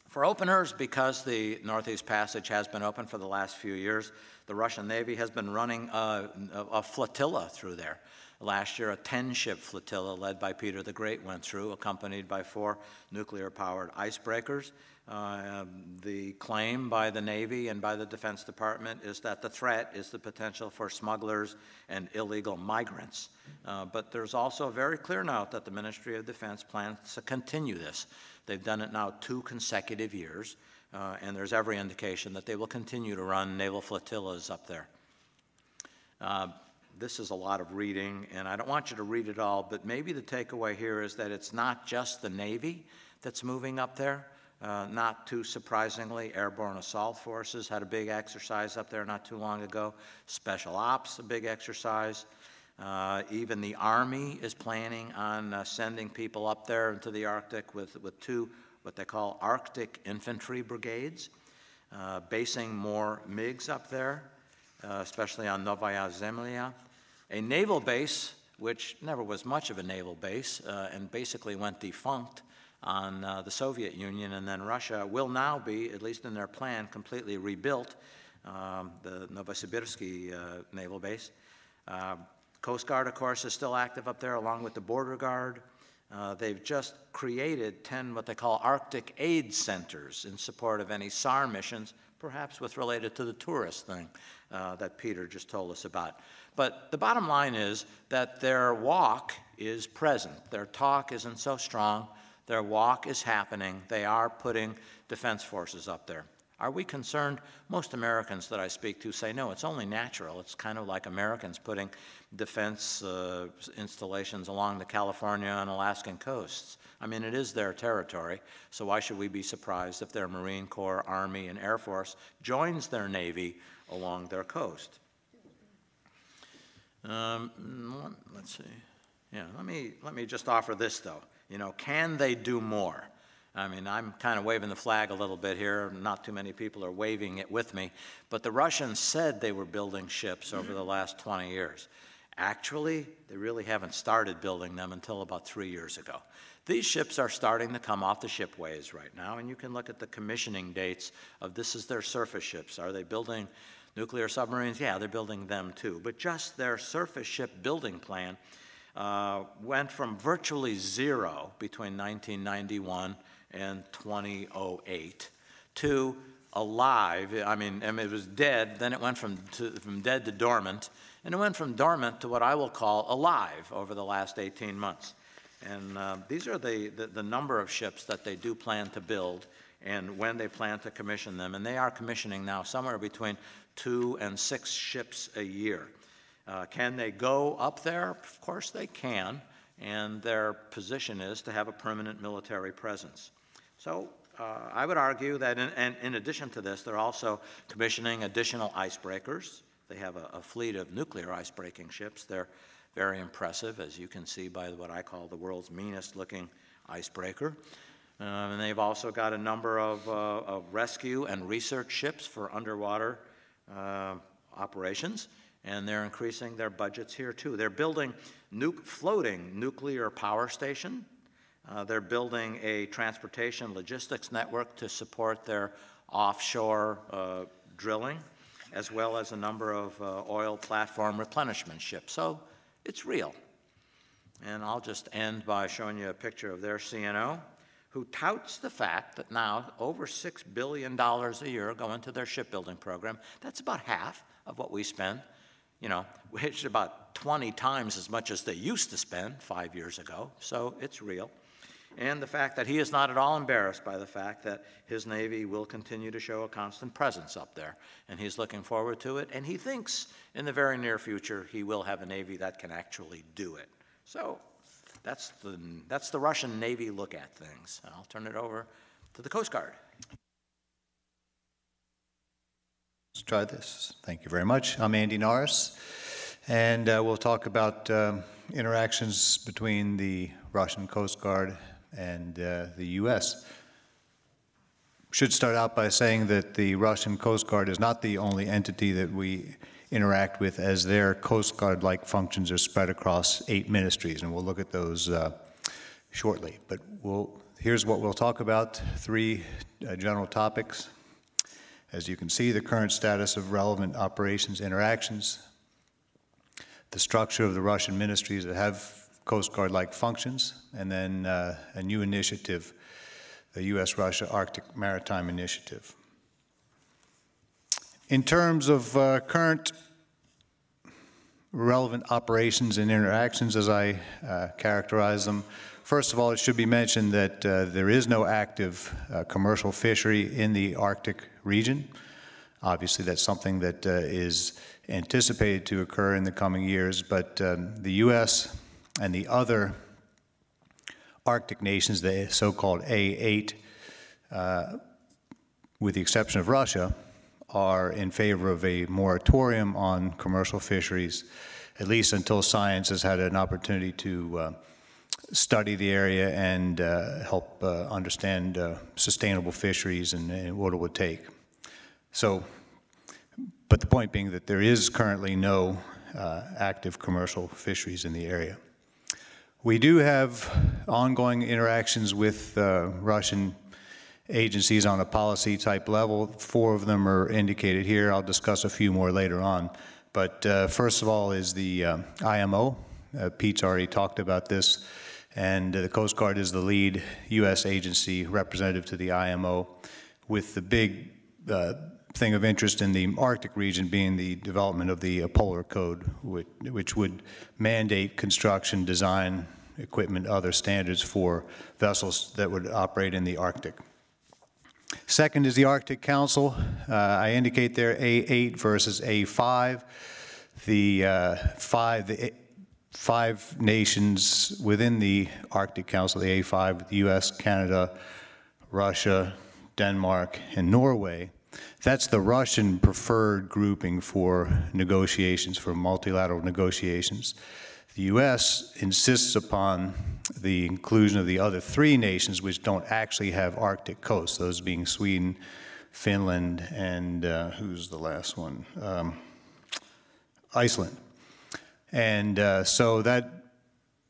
S4: for openers, because the Northeast Passage has been open for the last few years, the Russian Navy has been running a, a flotilla through there. Last year, a 10 ship flotilla led by Peter the Great went through, accompanied by four nuclear powered icebreakers. Uh, the claim by the Navy and by the Defense Department is that the threat is the potential for smugglers and illegal migrants. Uh, but there's also a very clear note that the Ministry of Defense plans to continue this. They've done it now two consecutive years, uh, and there's every indication that they will continue to run naval flotillas up there. This is a lot of reading, and I don't want you to read it all, but maybe the takeaway here is that it's not just the Navy that's moving up there. Uh, not too surprisingly, Airborne Assault Forces had a big exercise up there not too long ago. Special Ops, a big exercise. Uh, even the Army is planning on uh, sending people up there into the Arctic with, with two, what they call Arctic Infantry Brigades, uh, basing more MiGs up there, uh, especially on Novaya Zemlya. A naval base, which never was much of a naval base uh, and basically went defunct, on uh, the Soviet Union and then Russia will now be, at least in their plan, completely rebuilt, um, the Novosibirsk uh, naval base. Uh, Coast Guard, of course, is still active up there along with the Border Guard. Uh, they've just created 10 what they call Arctic aid centers in support of any SAR missions, perhaps with related to the tourist thing uh, that Peter just told us about. But the bottom line is that their walk is present. Their talk isn't so strong. Their walk is happening. They are putting defense forces up there. Are we concerned? Most Americans that I speak to say, no, it's only natural. It's kind of like Americans putting defense uh, installations along the California and Alaskan coasts. I mean, it is their territory, so why should we be surprised if their Marine Corps, Army, and Air Force joins their Navy along their coast? Um, let's see. Yeah, let me, let me just offer this, though. You know, can they do more? I mean, I'm kind of waving the flag a little bit here. Not too many people are waving it with me. But the Russians said they were building ships over the last 20 years. Actually, they really haven't started building them until about three years ago. These ships are starting to come off the shipways right now, and you can look at the commissioning dates of this is their surface ships. Are they building nuclear submarines? Yeah, they're building them too. But just their surface ship building plan uh, went from virtually zero between 1991 and 2008 to alive. I mean, I mean, it was dead, then it went from, to, from dead to dormant, and it went from dormant to what I will call alive over the last 18 months. And uh, these are the, the, the number of ships that they do plan to build and when they plan to commission them. And they are commissioning now somewhere between two and six ships a year. Uh, can they go up there? Of course they can. And their position is to have a permanent military presence. So uh, I would argue that in, and in addition to this, they're also commissioning additional icebreakers. They have a, a fleet of nuclear icebreaking ships. They're very impressive, as you can see by what I call the world's meanest looking icebreaker. Um, and they've also got a number of, uh, of rescue and research ships for underwater uh, operations, and they're increasing their budgets here too. They're building nu floating nuclear power station. Uh, they're building a transportation logistics network to support their offshore uh, drilling, as well as a number of uh, oil platform replenishment ships. So it's real. And I'll just end by showing you a picture of their CNO, who touts the fact that now over $6 billion a year go into their shipbuilding program. That's about half of what we spend. You know, which is about 20 times as much as they used to spend five years ago, so it's real. And the fact that he is not at all embarrassed by the fact that his Navy will continue to show a constant presence up there. And he's looking forward to it, and he thinks in the very near future he will have a Navy that can actually do it. So that's the, that's the Russian Navy look at things. I'll turn it over to the Coast Guard.
S5: Let's try this. Thank you very much. I'm Andy Norris, and uh, we'll talk about um, interactions between the Russian Coast Guard and uh, the U.S. Should start out by saying that the Russian Coast Guard is not the only entity that we interact with as their Coast Guard-like functions are spread across eight ministries, and we'll look at those uh, shortly. But we'll, here's what we'll talk about, three uh, general topics. As you can see, the current status of relevant operations interactions, the structure of the Russian ministries that have Coast Guard-like functions, and then uh, a new initiative, the U.S.-Russia Arctic Maritime Initiative. In terms of uh, current relevant operations and interactions as I uh, characterize them, first of all, it should be mentioned that uh, there is no active uh, commercial fishery in the Arctic region. Obviously, that's something that uh, is anticipated to occur in the coming years, but um, the U.S. and the other Arctic nations, the so-called A8, uh, with the exception of Russia, are in favor of a moratorium on commercial fisheries, at least until science has had an opportunity to uh, study the area and uh, help uh, understand uh, sustainable fisheries and, and, what it would take. So, but the point being that there is currently no uh, active commercial fisheries in the area. We do have ongoing interactions with uh, Russian agencies on a policy type level. Four of them are indicated here. I'll discuss a few more later on. But uh, first of all is the uh, IMO. Uh, Pete's already talked about this. And the Coast Guard is the lead U.S. agency representative to the IMO, with the big uh, thing of interest in the Arctic region being the development of the Polar Code, which, which would mandate construction, design, equipment, other standards for vessels that would operate in the Arctic. Second is the Arctic Council. Uh, I indicate there A8 versus A5. The uh, five, the five nations within the Arctic Council, the A5, the US, Canada, Russia, Denmark, and Norway. That's the Russian preferred grouping for negotiations, for multilateral negotiations. The U.S. insists upon the inclusion of the other three nations which don't actually have Arctic coasts, those being Sweden, Finland, and uh, who's the last one? Um, Iceland. And uh, so that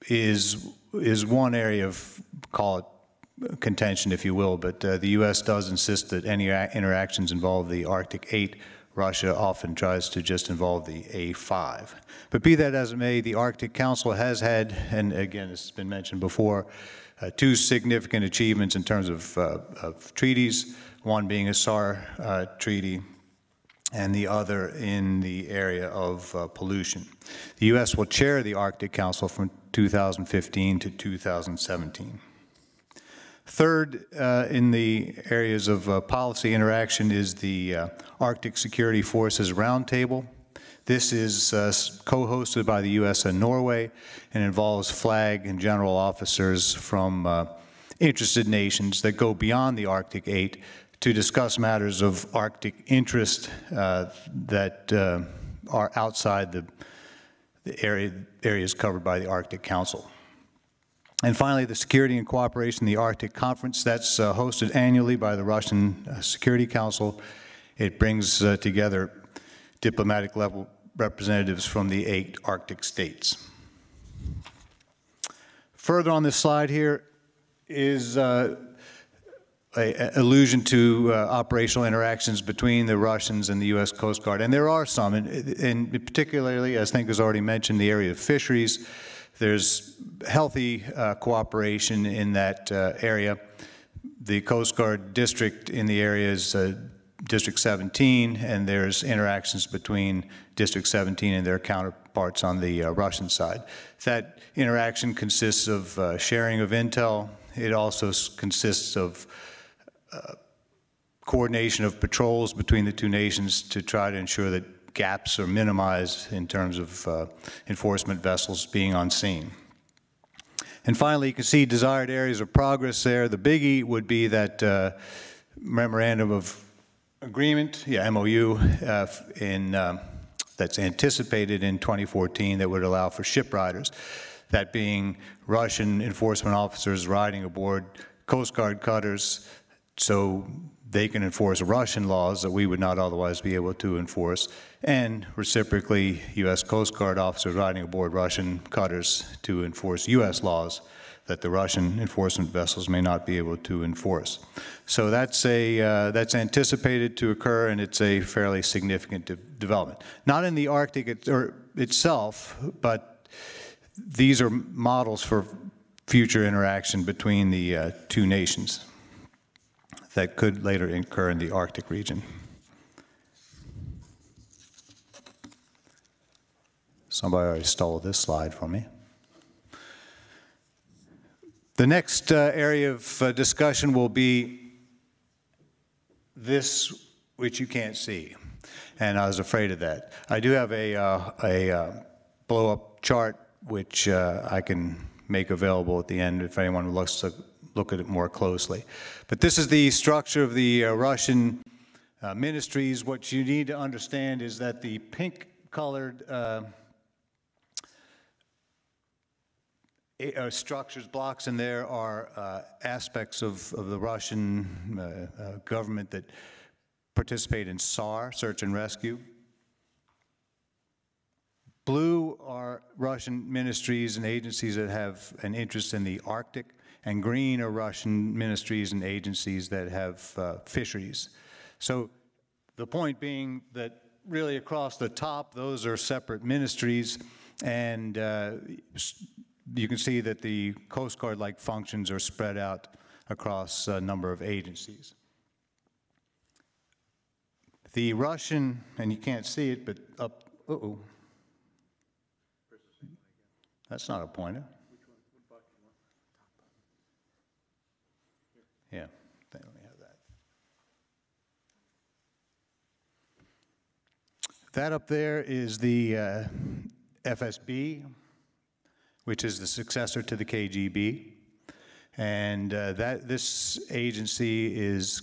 S5: is is one area of, call it contention, if you will, but uh, the U.S. does insist that any interactions involve the Arctic 8. Russia often tries to just involve the A5. But be that as it may, the Arctic Council has had, and again, this has been mentioned before, uh, two significant achievements in terms of, uh, of treaties, one being a SAR uh, treaty, and the other in the area of uh, pollution. The U.S. will chair the Arctic Council from 2015 to 2017. Third, uh, in the areas of uh, policy interaction is the uh, Arctic Security Forces Roundtable. This is uh, co-hosted by the U.S. and Norway and involves flag and general officers from uh, interested nations that go beyond the Arctic Eight to discuss matters of Arctic interest uh, that are outside the, the area, areas covered by the Arctic Council. And finally, the Security and Cooperation in the Arctic Conference, that's uh, hosted annually by the Russian uh, Security Council. It brings uh, together diplomatic level representatives from the eight Arctic states. Further on this slide here is uh, a, a allusion to uh, operational interactions between the Russians and the U.S. Coast Guard, and there are some, and, and particularly, as I think was already mentioned, the area of fisheries. There's healthy uh, cooperation in that uh, area. The Coast Guard district in the area is uh, District 17, and there's interactions between District 17 and their counterparts on the uh, Russian side. That interaction consists of uh, sharing of intel. It also consists of coordination of patrols between the two nations to try to ensure that gaps are minimized in terms of uh, enforcement vessels being on scene. And finally, you can see desired areas of progress there. The biggie would be that uh, memorandum of agreement, yeah, MOU, uh, in, um, that's anticipated in 2014 that would allow for ship riders, that being Russian enforcement officers riding aboard Coast Guard cutters so they can enforce Russian laws that we would not otherwise be able to enforce, and reciprocally, U.S. Coast Guard officers riding aboard Russian cutters to enforce U.S. laws that the Russian enforcement vessels may not be able to enforce. So that's a uh, that's anticipated to occur, and it's a fairly significant de development. Not in the Arctic it, itself, but these are models for future interaction between the uh, two nations that could later occur in the Arctic region. Somebody already stole this slide from me. The next uh, area of uh, discussion will be this, which you can't see, and I was afraid of that. I do have a, uh, a uh, blow-up chart which uh, I can make available at the end if anyone looks to look at it more closely. But this is the structure of the uh, Russian uh, ministries. What you need to understand is that the pink-colored uh, uh, structures, blocks in there are uh, aspects of, of the Russian uh, government that participate in SAR, search and rescue. Blue are Russian ministries and agencies that have an interest in the Arctic, and green are Russian ministries and agencies that have uh, fisheries. So the point being that really across the top, those are separate ministries, and uh, you can see that the Coast Guard-like functions are spread out across a number of agencies. The Russian, and you can't see it, but up, uh-oh. That's not a pointer. Yeah, they only have that. That up there is the uh, FSB, which is the successor to the KGB. And uh, that, this agency is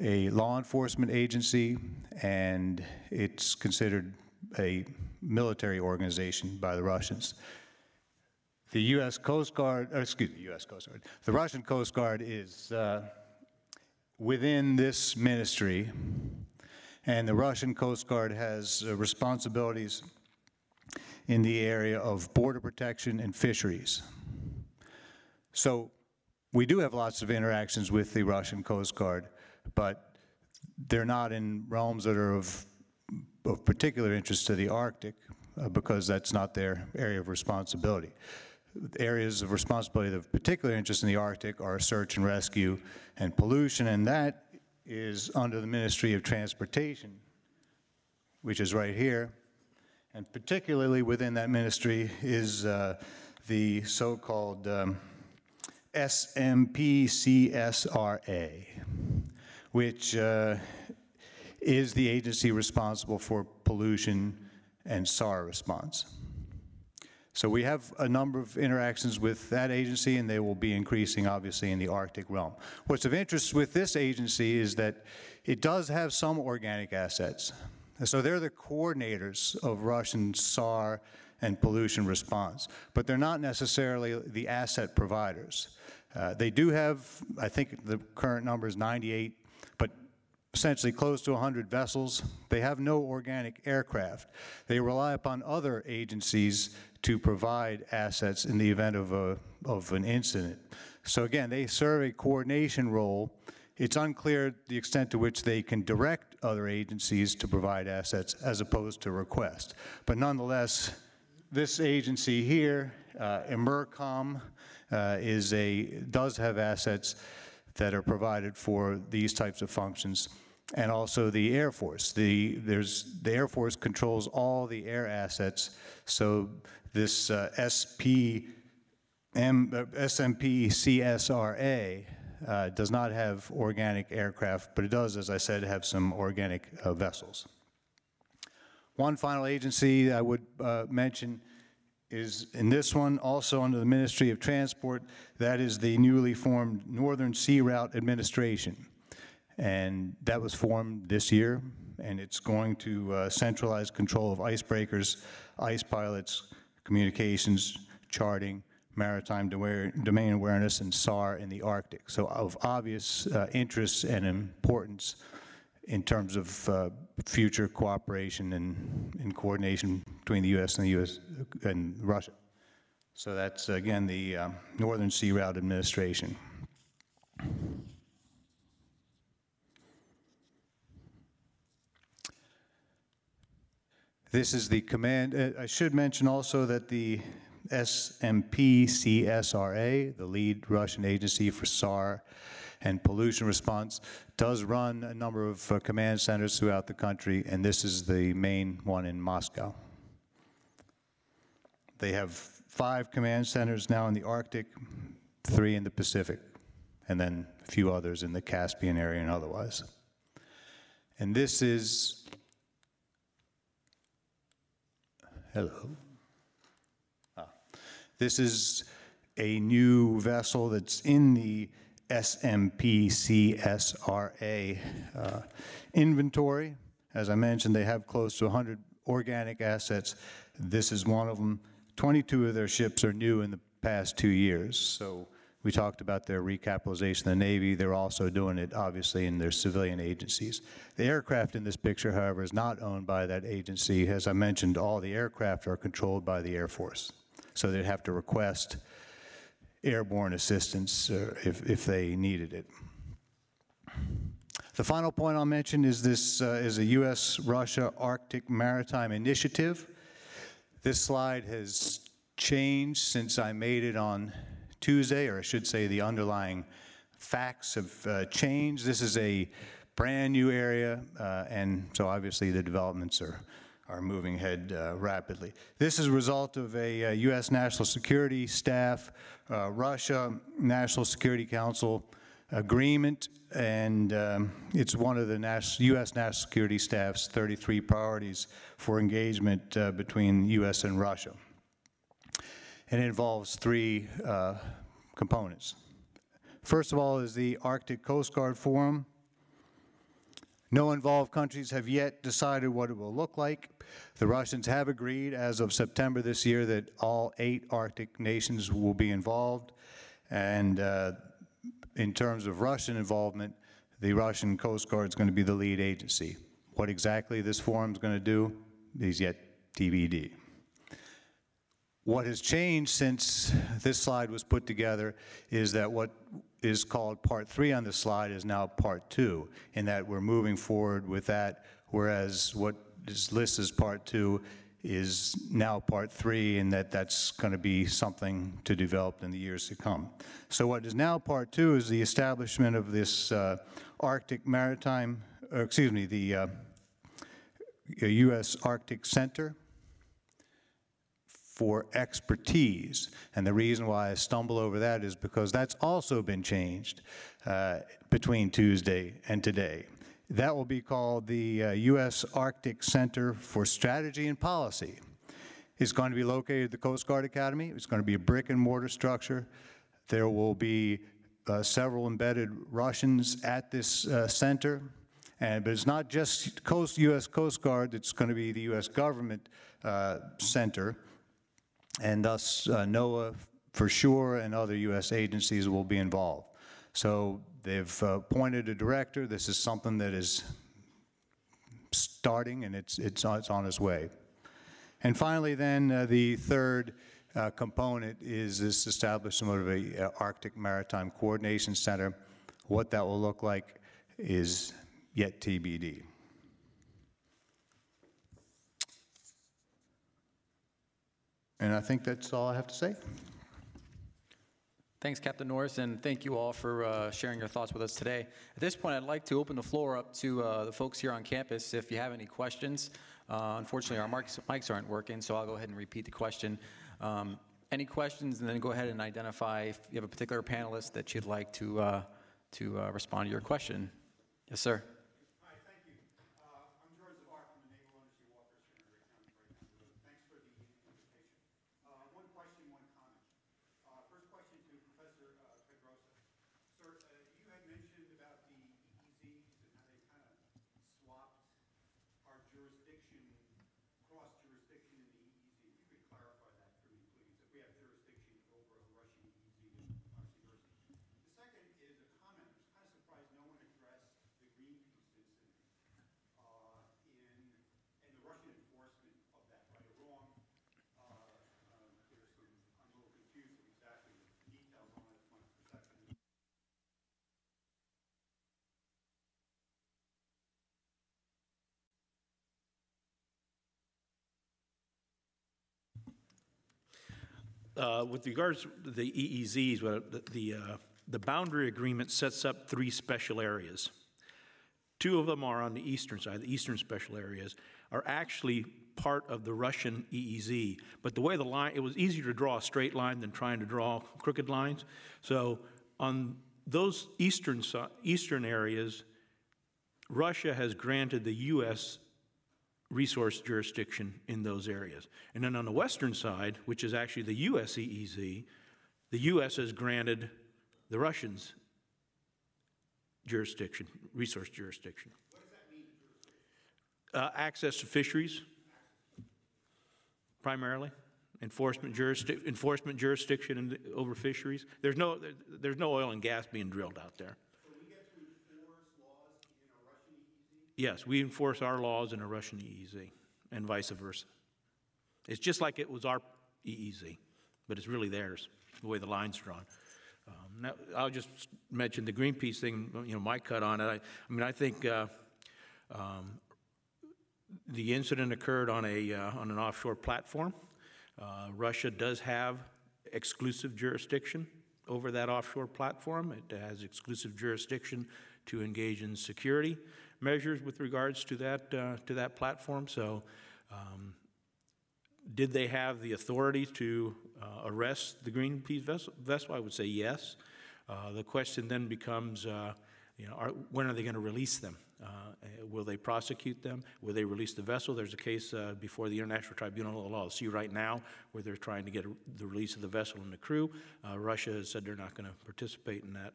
S5: a law enforcement agency, and it's considered a military organization by the Russians. The U.S. Coast Guard, excuse me, U.S. Coast Guard, the Russian Coast Guard is uh, within this ministry, and the Russian Coast Guard has uh, responsibilities in the area of border protection and fisheries. So we do have lots of interactions with the Russian Coast Guard, but they're not in realms that are of, of particular interest to the Arctic uh, because that's not their area of responsibility. Areas of responsibility of particular interest in the Arctic are search and rescue and pollution, and that is under the Ministry of Transportation, which is right here. And particularly within that ministry is uh, the so-called um, SMPCSRA, which uh, is the agency responsible for pollution and SAR response. So we have a number of interactions with that agency, and they will be increasing, obviously, in the Arctic realm. What's of interest with this agency is that it does have some organic assets. So they're the coordinators of Russian SAR and pollution response, but they're not necessarily the asset providers. Uh, they do have, I think the current number is 98, but essentially close to 100 vessels. They have no organic aircraft. They rely upon other agencies to provide assets in the event of, a, of an incident. So again, they serve a coordination role. It's unclear the extent to which they can direct other agencies to provide assets as opposed to request. But nonetheless, this agency here, uh, Emercom, uh, is a, does have assets that are provided for these types of functions and also the Air Force. The, there's, the Air Force controls all the air assets, so this uh, SP, M, uh, SMP CSRA uh, does not have organic aircraft, but it does, as I said, have some organic uh, vessels. One final agency I would uh, mention is in this one, also under the Ministry of Transport, that is the newly formed Northern Sea Route Administration. And that was formed this year, and it's going to uh, centralize control of icebreakers, ice pilots, communications, charting, maritime domain awareness, and SAR in the Arctic. So of obvious uh, interest and importance in terms of uh, future cooperation and, and, coordination between the U.S. and the U.S. and Russia. So that's, again, the uh, Northern Sea Route Administration. This is the command. Uh, I should mention also that the SMPCSRA, the lead Russian agency for SAR and pollution response, does run a number of uh, command centers throughout the country, and this is the main one in Moscow. They have five command centers now in the Arctic, three in the Pacific, and then a few others in the Caspian area and otherwise. And this is Hello. Ah. This is a new vessel that's in the SMPCSRA uh, inventory. As I mentioned, they have close to 100 organic assets. This is one of them. 22 of their ships are new in the past two years. So we talked about their recapitalization of the Navy. They're also doing it, obviously, in their civilian agencies. The aircraft in this picture, however, is not owned by that agency. As I mentioned, all the aircraft are controlled by the Air Force. So they'd have to request airborne assistance uh, if, if they needed it. The final point I'll mention is this uh, is a U.S.-Russia Arctic Maritime Initiative. This slide has changed since I made it on Tuesday, or I should say the underlying facts have uh, changed. This is a brand new area, uh, and so obviously the developments are, are moving ahead uh, rapidly. This is a result of a U.S. Uh, national security staff, uh, Russia National Security Council agreement, and um, it's one of the U.S. national security staff's 33 priorities for engagement uh, between U.S. and Russia and it involves three uh, components. First of all is the Arctic Coast Guard Forum. No involved countries have yet decided what it will look like. The Russians have agreed as of September this year that all eight Arctic nations will be involved. And uh, in terms of Russian involvement, the Russian Coast Guard is going to be the lead agency. What exactly this forum is going to do is yet TBD. What has changed since this slide was put together is that what is called Part 3 on the slide is now Part 2, in that we're moving forward with that, whereas what is listed as Part 2 is now Part 3, and that that's going to be something to develop in the years to come. So what is now Part 2 is the establishment of this uh, Arctic Maritime, excuse me, the uh, U.S. Arctic Center, for expertise. And the reason why I stumble over that is because that's also been changed uh, between Tuesday and today. That will be called the uh, U.S. Arctic Center for Strategy and Policy. It's going to be located at the Coast Guard Academy. It's going to be a brick and mortar structure. There will be uh, several embedded Russians at this uh, center. And, but it's not just Coast, U.S. Coast Guard, it's going to be the U.S. government uh, center. And thus, uh, NOAA for sure and other U.S. agencies will be involved. So they've uh, appointed a director. This is something that is starting and it's, it's, on, it's on its way. And finally, then, uh, the third uh, component is this establishment of a uh, Arctic Maritime Coordination Center. What that will look like is yet TBD. And I think that's all I have to say.
S1: Thanks, Captain Norris, and thank you all for uh, sharing your thoughts with us today. At this point, I'd like to open the floor up to uh, the folks here on campus if you have any questions. Uh, Unfortunately, our mics mics aren't working, so I'll go ahead and repeat the question. Um, Any questions, and then go ahead and identify if you have a particular panelist that you'd like to, uh, to uh, respond to your question. Yes, sir.
S6: Hi, thank you. Uh, I'm George Zavar from the Naval Undersea Warfare Center in County, Wright County. Thanks for the invitation. Uh, One question, one comment. Uh, First question to Professor uh, Pedrozo. Sir, uh, you had mentioned about the EEZs and how they kind of swapped our jurisdiction, cross jurisdiction in the EEZ. If you could clarify that for me, please, if we have jurisdiction over a Russian EEZ and vice versa. The second is a comment. I was kind of surprised no one addressed the Greenpeace incident uh, in, and the Russian enforcement of that, right or wrong. Uh, um, There's some, I'm a little confused with exactly the details on it, my perception.
S2: Uh, With regards to the EEZs, the- uh, the boundary agreement sets up three special areas. Two of them are on the eastern side, the eastern special areas are actually part of the Russian EEZ. But the way the line, it was easier to draw a straight line than trying to draw crooked lines. So on those eastern, eastern areas, Russia has granted the U.S. resource jurisdiction in those areas. And then on the western side, which is actually the US EEZ, the US has granted the Russians jurisdiction, resource jurisdiction. Uh, access to fisheries, primarily. Enforcement jurisdiction, enforcement jurisdiction over fisheries. There's no, there- there's no oil and gas being drilled out there.
S6: So we get to enforce laws in a Russian EEZ?
S2: Yes, we enforce our laws in a Russian EEZ and vice versa. It's just like it was our EEZ, but it's really theirs, the way the line's drawn. Um, Now, I'll just mention the Greenpeace thing, you know, my cut on it. I, I mean, I think uh, um, the incident occurred on a, uh, on an offshore platform. Uh, Russia does have exclusive jurisdiction over that offshore platform. It has exclusive jurisdiction to engage in security measures with regards to that, uh, to that platform. So um, did they have the authority to uh, arrest the Greenpeace vessel- vessel? I would say yes. Uh, The question then becomes, uh, you know, are- when are they going to release them? Uh, eh, Will they prosecute them? Will they release the vessel? There's a case uh, before the International Tribunal of Law, see right now, where they're trying to get the release of the vessel and the crew. Russia has said they're not going to participate in that,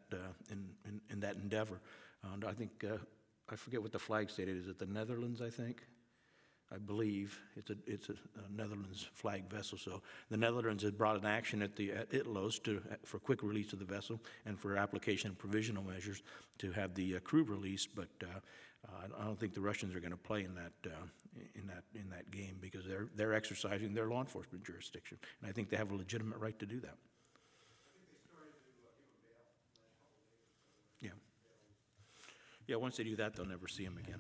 S2: in in- in that endeavor. And I think, I forget what the flag state is, is it the Netherlands, I think? I believe. It's a, it's a a Netherlands flag vessel, so the Netherlands had brought an action at the, at ITLOS to, for quick release of the vessel and for application of provisional measures to have the uh, crew released, but uh, uh, I don't think the Russians are going to play in that, uh, in that, in that game because they're, they're exercising their law enforcement jurisdiction, and I think they have a legitimate right to do that. Yeah. Yeah, once they do that, they'll never see him again.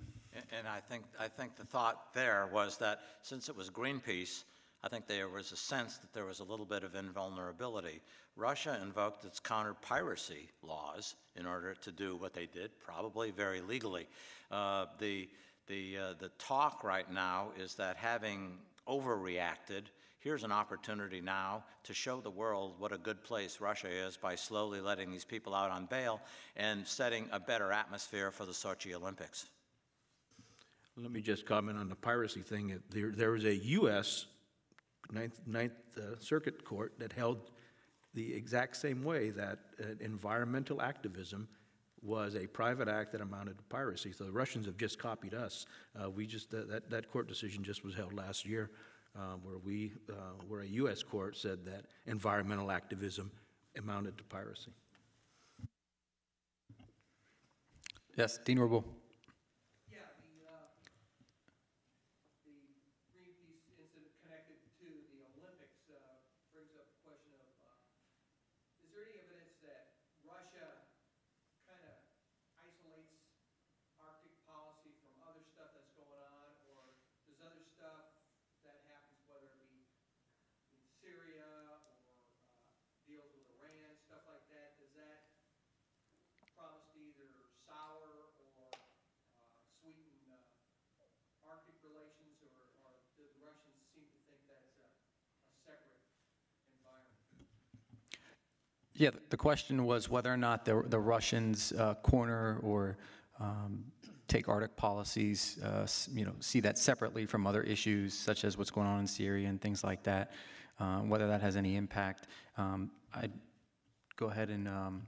S4: And I think, I think the thought there was that since it was Greenpeace, I think there was a sense that there was a little bit of invulnerability. Russia invoked its counter-piracy laws in order to do what they did, probably very legally. Uh, The, the, uh, the talk right now is that having overreacted, here's an opportunity now to show the world what a good place Russia is by slowly letting these people out on bail and setting a better atmosphere for the Sochi Olympics.
S2: Let me just comment on the piracy thing. There, there was a U.S. Ninth, Ninth uh, Circuit Court that held the exact same way, that uh, environmental activism was a private act that amounted to piracy. So the Russians have just copied us. Uh, We just, that- that, that court decision just was held last year, uh, where we, uh, where a U.S. court said that environmental activism amounted to piracy.
S1: Yes, Dean Rubel.
S7: Yeah, the, uh, the Greenpeace incident connected to the Olympics, uh, brings up the question of, uh, is there any evidence that Russia kind of isolates Arctic policy from other stuff that's going on? Or does other stuff that happens, whether it be in Syria or, uh, deals with Iran, stuff like that, does that promise to either sour or uh, sweeten uh, Arctic relations, or, or do the Russians seem to think that's a, a separate environment?
S1: Yeah, the question was whether or not the, the Russians uh, corner or um, take Arctic policies, uh, you know, see that separately from other issues such as what's going on in Syria and things like that, uh, whether that has any impact. Um, I'd go ahead and um,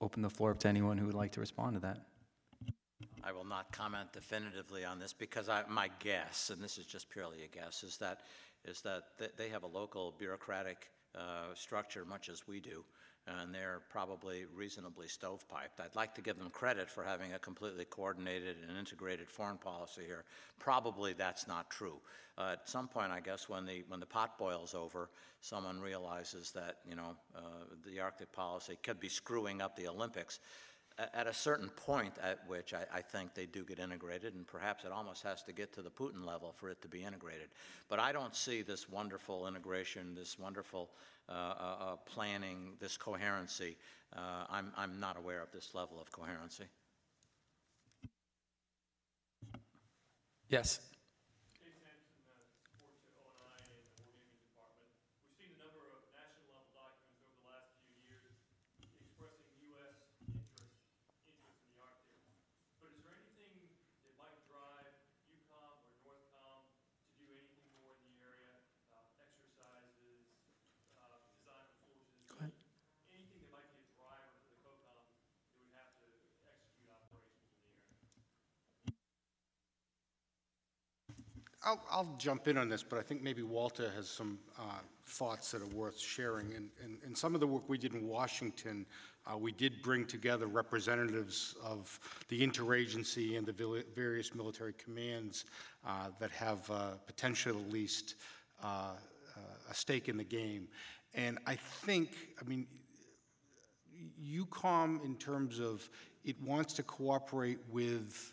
S1: open the floor up to anyone who would like to respond to that.
S4: I will not comment definitively on this because I, my guess, and this is just purely a guess, is that, is that th- they have a local bureaucratic uh, structure, much as we do, and they're probably reasonably stovepiped. I'd like to give them credit for having a completely coordinated and integrated foreign policy here. Probably that's not true. Uh, At some point, I guess, when the, when the pot boils over, someone realizes that, you know, uh, the Arctic policy could be screwing up the Olympics at a certain point at which I, I think they do get integrated, and perhaps it almost has to get to the Putin level for it to be integrated. But I don't see this wonderful integration, this wonderful uh, uh, uh, planning, this coherency. Uh, I'm, I'm not aware of this level of coherency.
S1: Yes.
S8: Jason Anderson, uh, sports at ONI and the Wargaming Department. We've seen a number of national level documents over the last few years expressing U.S. interest, interest in the Arctic. But is there anything that might drive EUCOM or NORTHCOM to do anything more in the area? Uh, exercises, uh, design of forces? Anything that might be a driver for the COCOM that would have to execute operations in the area?
S3: I'll, I'll jump in on this, but I think maybe Walter has some uh, thoughts that are worth sharing. And, and, and some of the work we did in Washington, uh, we did bring together representatives of the interagency and the various military commands uh, that have uh, potentially at least uh, uh, a stake in the game. And I think, I mean, EUCOM, in terms of, it wants to cooperate with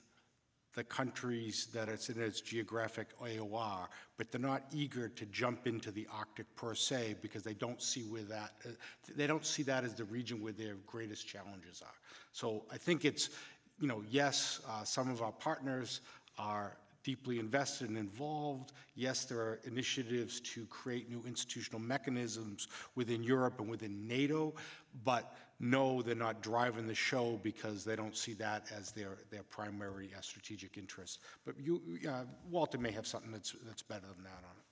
S3: the countries that it's in its geographic AOR, but they're not eager to jump into the Arctic per se because they don't see where that, uh, they don't see that as the region where their greatest challenges are. So I think it's, you know, yes, uh, some of our partners are deeply invested and involved. Yes, there are initiatives to create new institutional mechanisms within Europe and within NATO, but no, they're not driving the show because they don't see that as their, their primary uh, strategic interest. But you, uh, Walter may have something that's, that's better than that on it.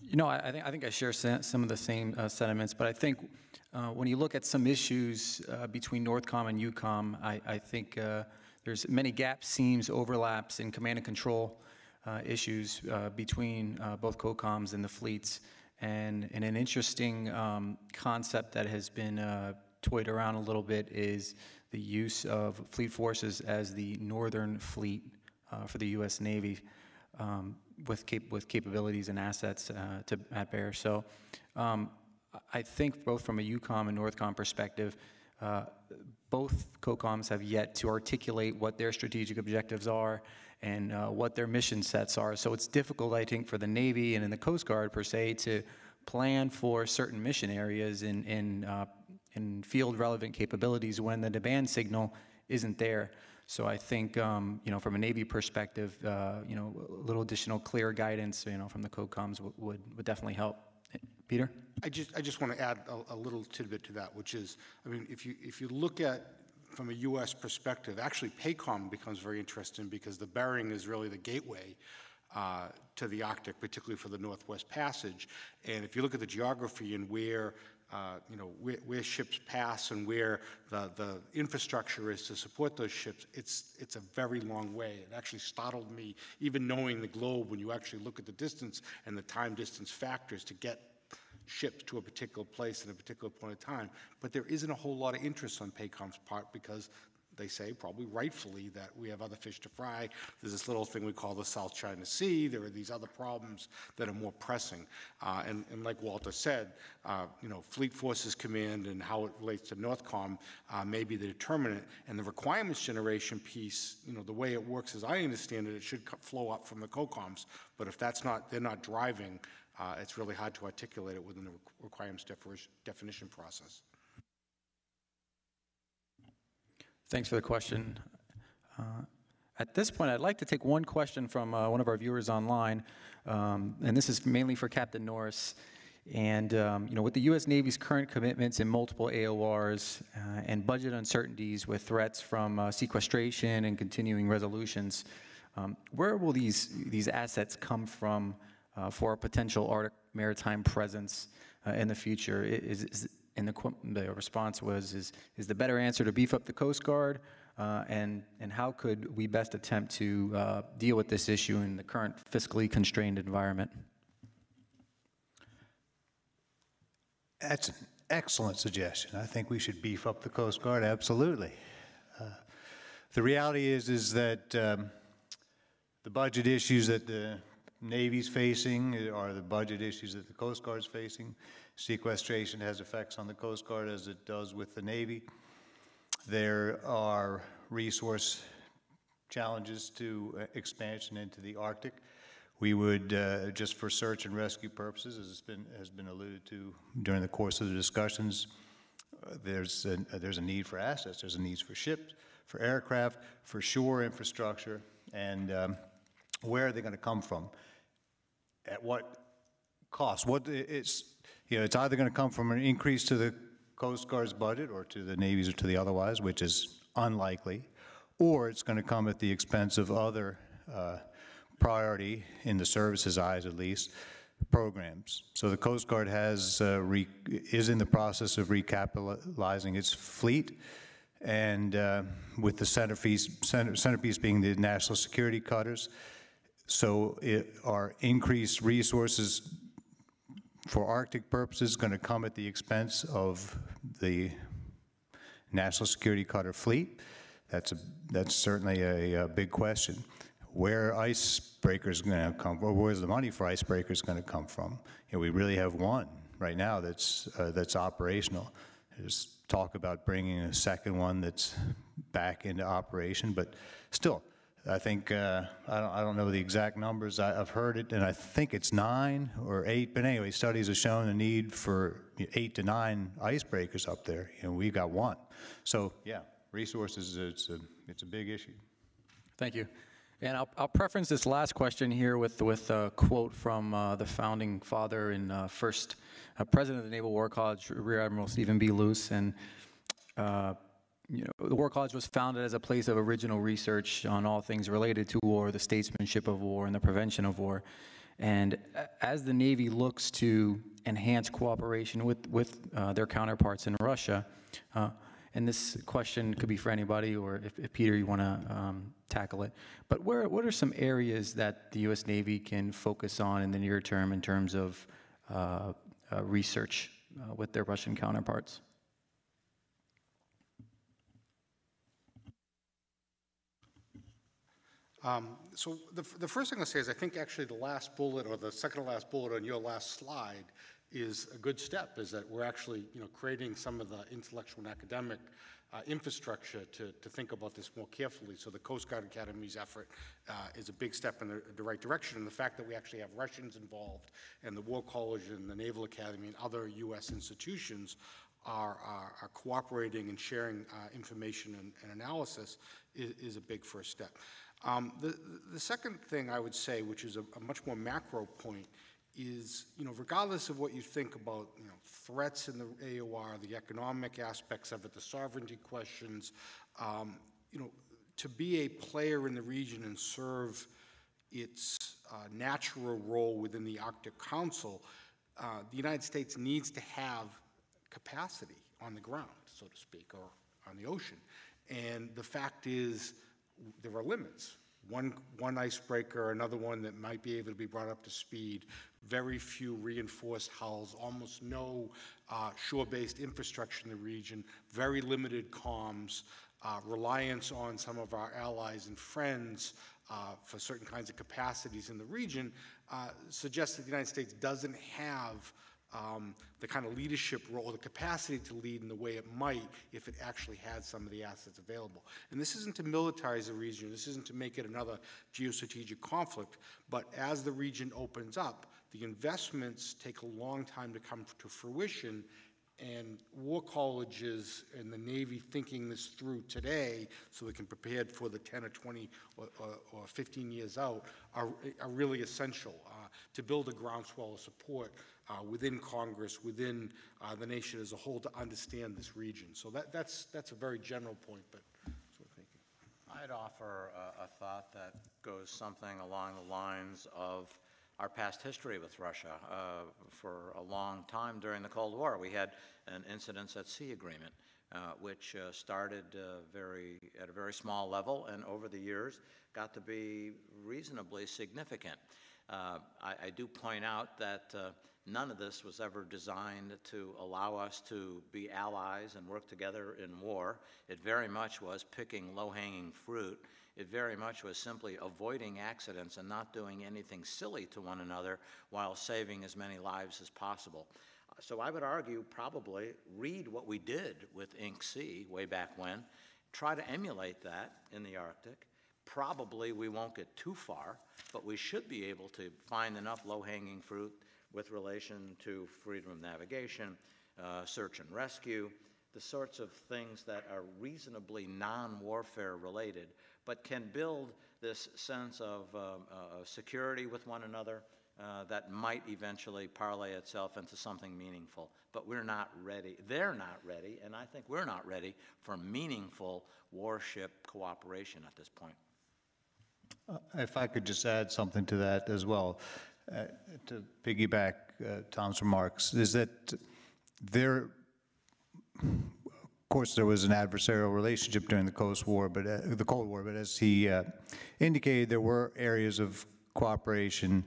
S1: You know, I I think, I think I share some of the same uh, sentiments, but I think uh, when you look at some issues uh, between Northcom and EUCOM, I, I think uh, there's many gaps, seams, overlaps in command and control issues between both COCOMs and the fleets. And, and an interesting um, concept that has been uh, toyed around a little bit is the use of fleet forces as the northern fleet uh, for the U.S. Navy um, with, cap- with capabilities and assets uh, to, at bear. So um, I think both from a EUCOM and NORTHCOM perspective, uh, both COCOMs have yet to articulate what their strategic objectives are and uh, what their mission sets are. So it's difficult, I think, for the Navy and in the Coast Guard per se to plan for certain mission areas in, in, uh, in field relevant capabilities when the demand signal isn't there. So I think, um, you know, from a Navy perspective, uh, you know, a little additional clear guidance, you know, from the COCOMs would, would, definitely help. Peter?
S3: I just, I just want to add a, a little tidbit to that, which is, I mean, if you, if you look at, from a U.S. perspective, actually PACOM becomes very interesting because the Bering is really the gateway uh, to the Arctic, particularly for the Northwest Passage. And if you look at the geography and where, uh, you know, where, where ships pass and where the, the infrastructure is to support those ships, it's, it's a very long way. It actually startled me, even knowing the globe, when you actually look at the distance and the time distance factors to get ships to a particular place at a particular point in time. But there isn't a whole lot of interest on PACOM's part because they say, probably rightfully, that we have other fish to fry. There's this little thing we call the South China Sea. There are these other problems that are more pressing. Uh, and, and like Walter said, uh, you know, Fleet Forces Command and how it relates to NORTHCOM uh, may be the determinant. And the requirements generation piece, you know, the way it works, as I understand it, it should flow up from the COCOMs. But if that's not, they're not driving, uh, it's really hard to articulate it within the requ- requirements definition- process.
S1: Thanks for the question. Uh, At this point, I'd like to take one question from uh, one of our viewers online, um, and this is mainly for Captain Norris. And, um, you know, with the U.S. Navy's current commitments in multiple AORs uh, and budget uncertainties with threats from uh, sequestration and continuing resolutions, um, where will these, these assets come from for a potential Arctic maritime presence uh, in the future? Is, is, and the, the response was, is, is the better answer to beef up the Coast Guard? Uh, and, and how could we best attempt to uh, deal with this issue in the current fiscally constrained environment?
S5: That's an excellent suggestion. I think we should beef up the Coast Guard, absolutely. Uh, The reality is, is that um, the budget issues that the Navy's facing are the budget issues that the Coast Guard's facing. Sequestration has effects on the Coast Guard as it does with the Navy. There are resource challenges to uh, expansion into the Arctic. We would, uh, just for search and rescue purposes, as it's been, has been alluded to during the course of the discussions, uh, there's a, there's a need for assets, there's a need for ships, for aircraft, for shore infrastructure, and um, where are they going to come from? At what cost? What it's, you know, it's either going to come from an increase to the Coast Guard's budget or to the Navy's or to the otherwise, which is unlikely, or it's going to come at the expense of other uh, priority, in the services eyes at least, programs. So the Coast Guard has, uh, is in the process of recapitalizing its fleet, and uh, with the centerpiece, center- centerpiece being the national security cutters. So it, our increased resources for Arctic purposes going to come at the expense of the national security cutter fleet? That's a, that's certainly a, a big question. Where icebreakers going to come, or where's the money for icebreakers going to come from? You know, we really have one right now that's, uh, that's operational. There's talk about bringing a second one that's back into operation, but still, I think, uh, I don't, I don't know the exact numbers, I, I've heard it, and I think it's nine or eight, but anyway, studies have shown the need for eight to nine icebreakers up there, and we've got one. So, yeah, resources, it's a, it's a big issue.
S1: Thank you. And I'll, I'll preference this last question here with, with a quote from uh, the founding father and uh, first uh, president of the Naval War College, Rear Admiral Stephen B. Luce. And, uh, you know, the War College was founded as a place of original research on all things related to war, the statesmanship of war, and the prevention of war. And as the Navy looks to enhance cooperation with, with uh, their counterparts in Russia, uh, and this question could be for anybody, or if, if Peter, you want to um, tackle it. But where, what are some areas that the U.S. Navy can focus on in the near term in terms of uh, uh, research uh, with their Russian counterparts?
S3: Um, So the, the first thing I'll say is I think actually the last bullet or the second to last bullet on your last slide is a good step, is that we're actually, you know, creating some of the intellectual and academic uh, infrastructure to, to think about this more carefully. So the Coast Guard Academy's effort uh, is a big step in the, the right direction. And the fact that we actually have Russians involved and the War College and the Naval Academy and other U.S. institutions are, are, are cooperating and sharing uh, information and, and analysis is, is a big first step. Um, the, the second thing I would say, which is a, a much more macro point, is, you know, regardless of what you think about, you know, threats in the AOR, the economic aspects of it, the sovereignty questions, um, you know, to be a player in the region and serve its uh, natural role within the Arctic Council, uh, the United States needs to have capacity on the ground, so to speak, or on the ocean. And the fact is, there are limits. One, one icebreaker, another one that might be able to be brought up to speed, very few reinforced hulls, almost no uh, shore-based infrastructure in the region, very limited comms, uh, reliance on some of our allies and friends uh, for certain kinds of capacities in the region, uh, suggests that the United States doesn't have um, the kind of leadership role, the capacity to lead in the way it might if it actually had some of the assets available. And this isn't to militarize the region, this isn't to make it another geostrategic conflict, but as the region opens up, the investments take a long time to come to fruition, and war colleges and the Navy thinking this through today so they can prepare for the 10 or 20 or, or, or 15 years out are, are really essential uh, to build a groundswell of support uh, within Congress, within uh, the nation as a whole to understand this region. So that, that's, that's a very general point, but so thank you.
S4: I'd offer a, a thought that goes something along the lines of our past history with Russia. Uh, for a long time during the Cold War, we had an incidents at sea agreement, uh, which uh, started uh, very at a very small level, and over the years got to be reasonably significant. Uh, I, I, do point out that uh, none of this was ever designed to allow us to be allies and work together in war. It very much was picking low-hanging fruit it very much was simply avoiding accidents and not doing anything silly to one another while saving as many lives as possible. So I would argue probably read what we did with INCSEA way back when, try to emulate that in the Arctic. Probably we won't get too far, but we should be able to find enough low-hanging fruit with relation to freedom of navigation, uh, search and rescue, the sorts of things that are reasonably non-warfare related but can build this sense of uh, uh, security with one another uh, that might eventually parlay itself into something meaningful. But we're not ready. They're not ready, and I think we're not ready for meaningful warship cooperation at this point.
S5: Uh, if I could just add something to that as well, uh, to piggyback uh, Tom's remarks, is that there of course, there was an adversarial relationship during the Coast War, but uh, the Cold War. But as he uh, indicated, there were areas of cooperation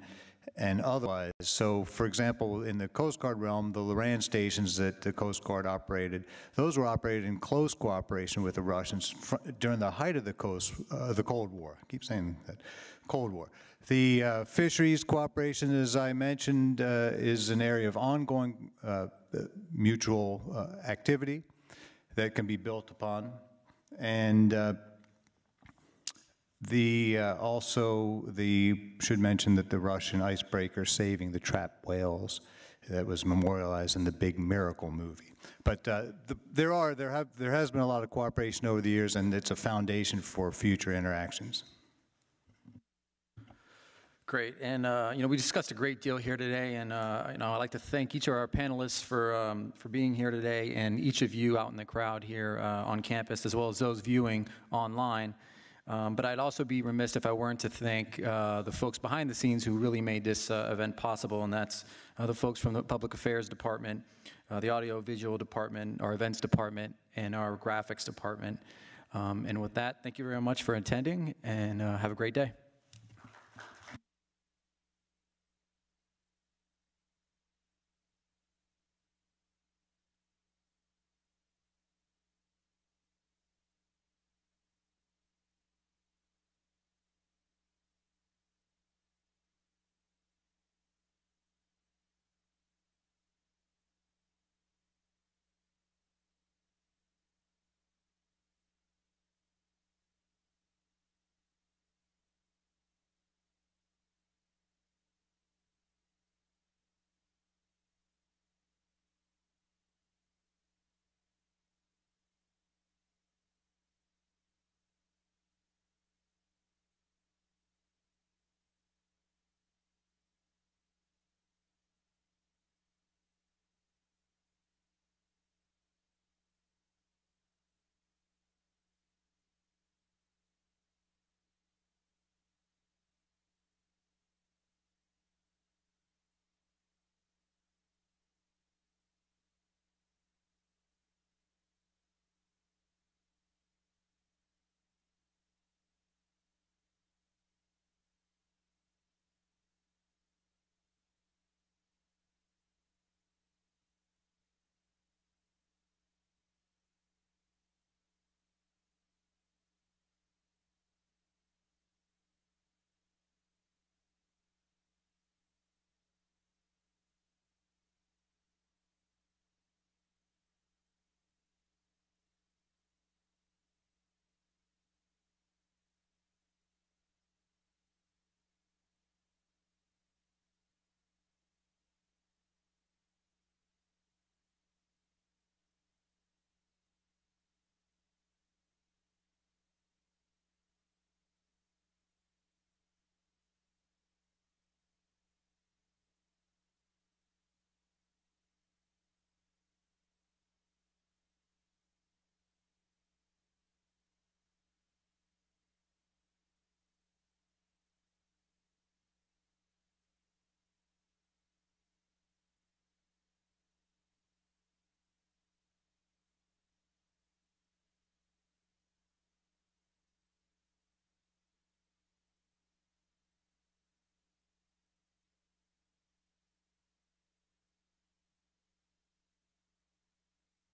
S5: and otherwise. So, for example, in the Coast Guard realm, the Loran stations that the Coast Guard operated, those were operated in close cooperation with the Russians during the height of the Coast, uh, the Cold War. I keep saying that, Cold War. The uh, fisheries cooperation, as I mentioned, uh, is an area of ongoing uh, mutual uh, activity that can be built upon. And uh, the uh, also the should mention that the Russian icebreaker saving the trapped whales that was memorialized in the Big Miracle movie. But uh, the, there are there have there has been a lot of cooperation over the years, and it's a foundation for future interactions.
S1: Great, and uh, you know we discussed a great deal here today, and uh, you know I'd like to thank each of our panelists for um, for being here today, and each of you out in the crowd here uh, on campus, as well as those viewing online. Um, but I'd also be remiss if I weren't to thank uh, the folks behind the scenes who really made this uh, event possible, and that's uh, the folks from the Public Affairs Department, the Audio Visual Department, our Events Department, and our graphics department. Um, And with that, thank you very much for attending, and have a great day.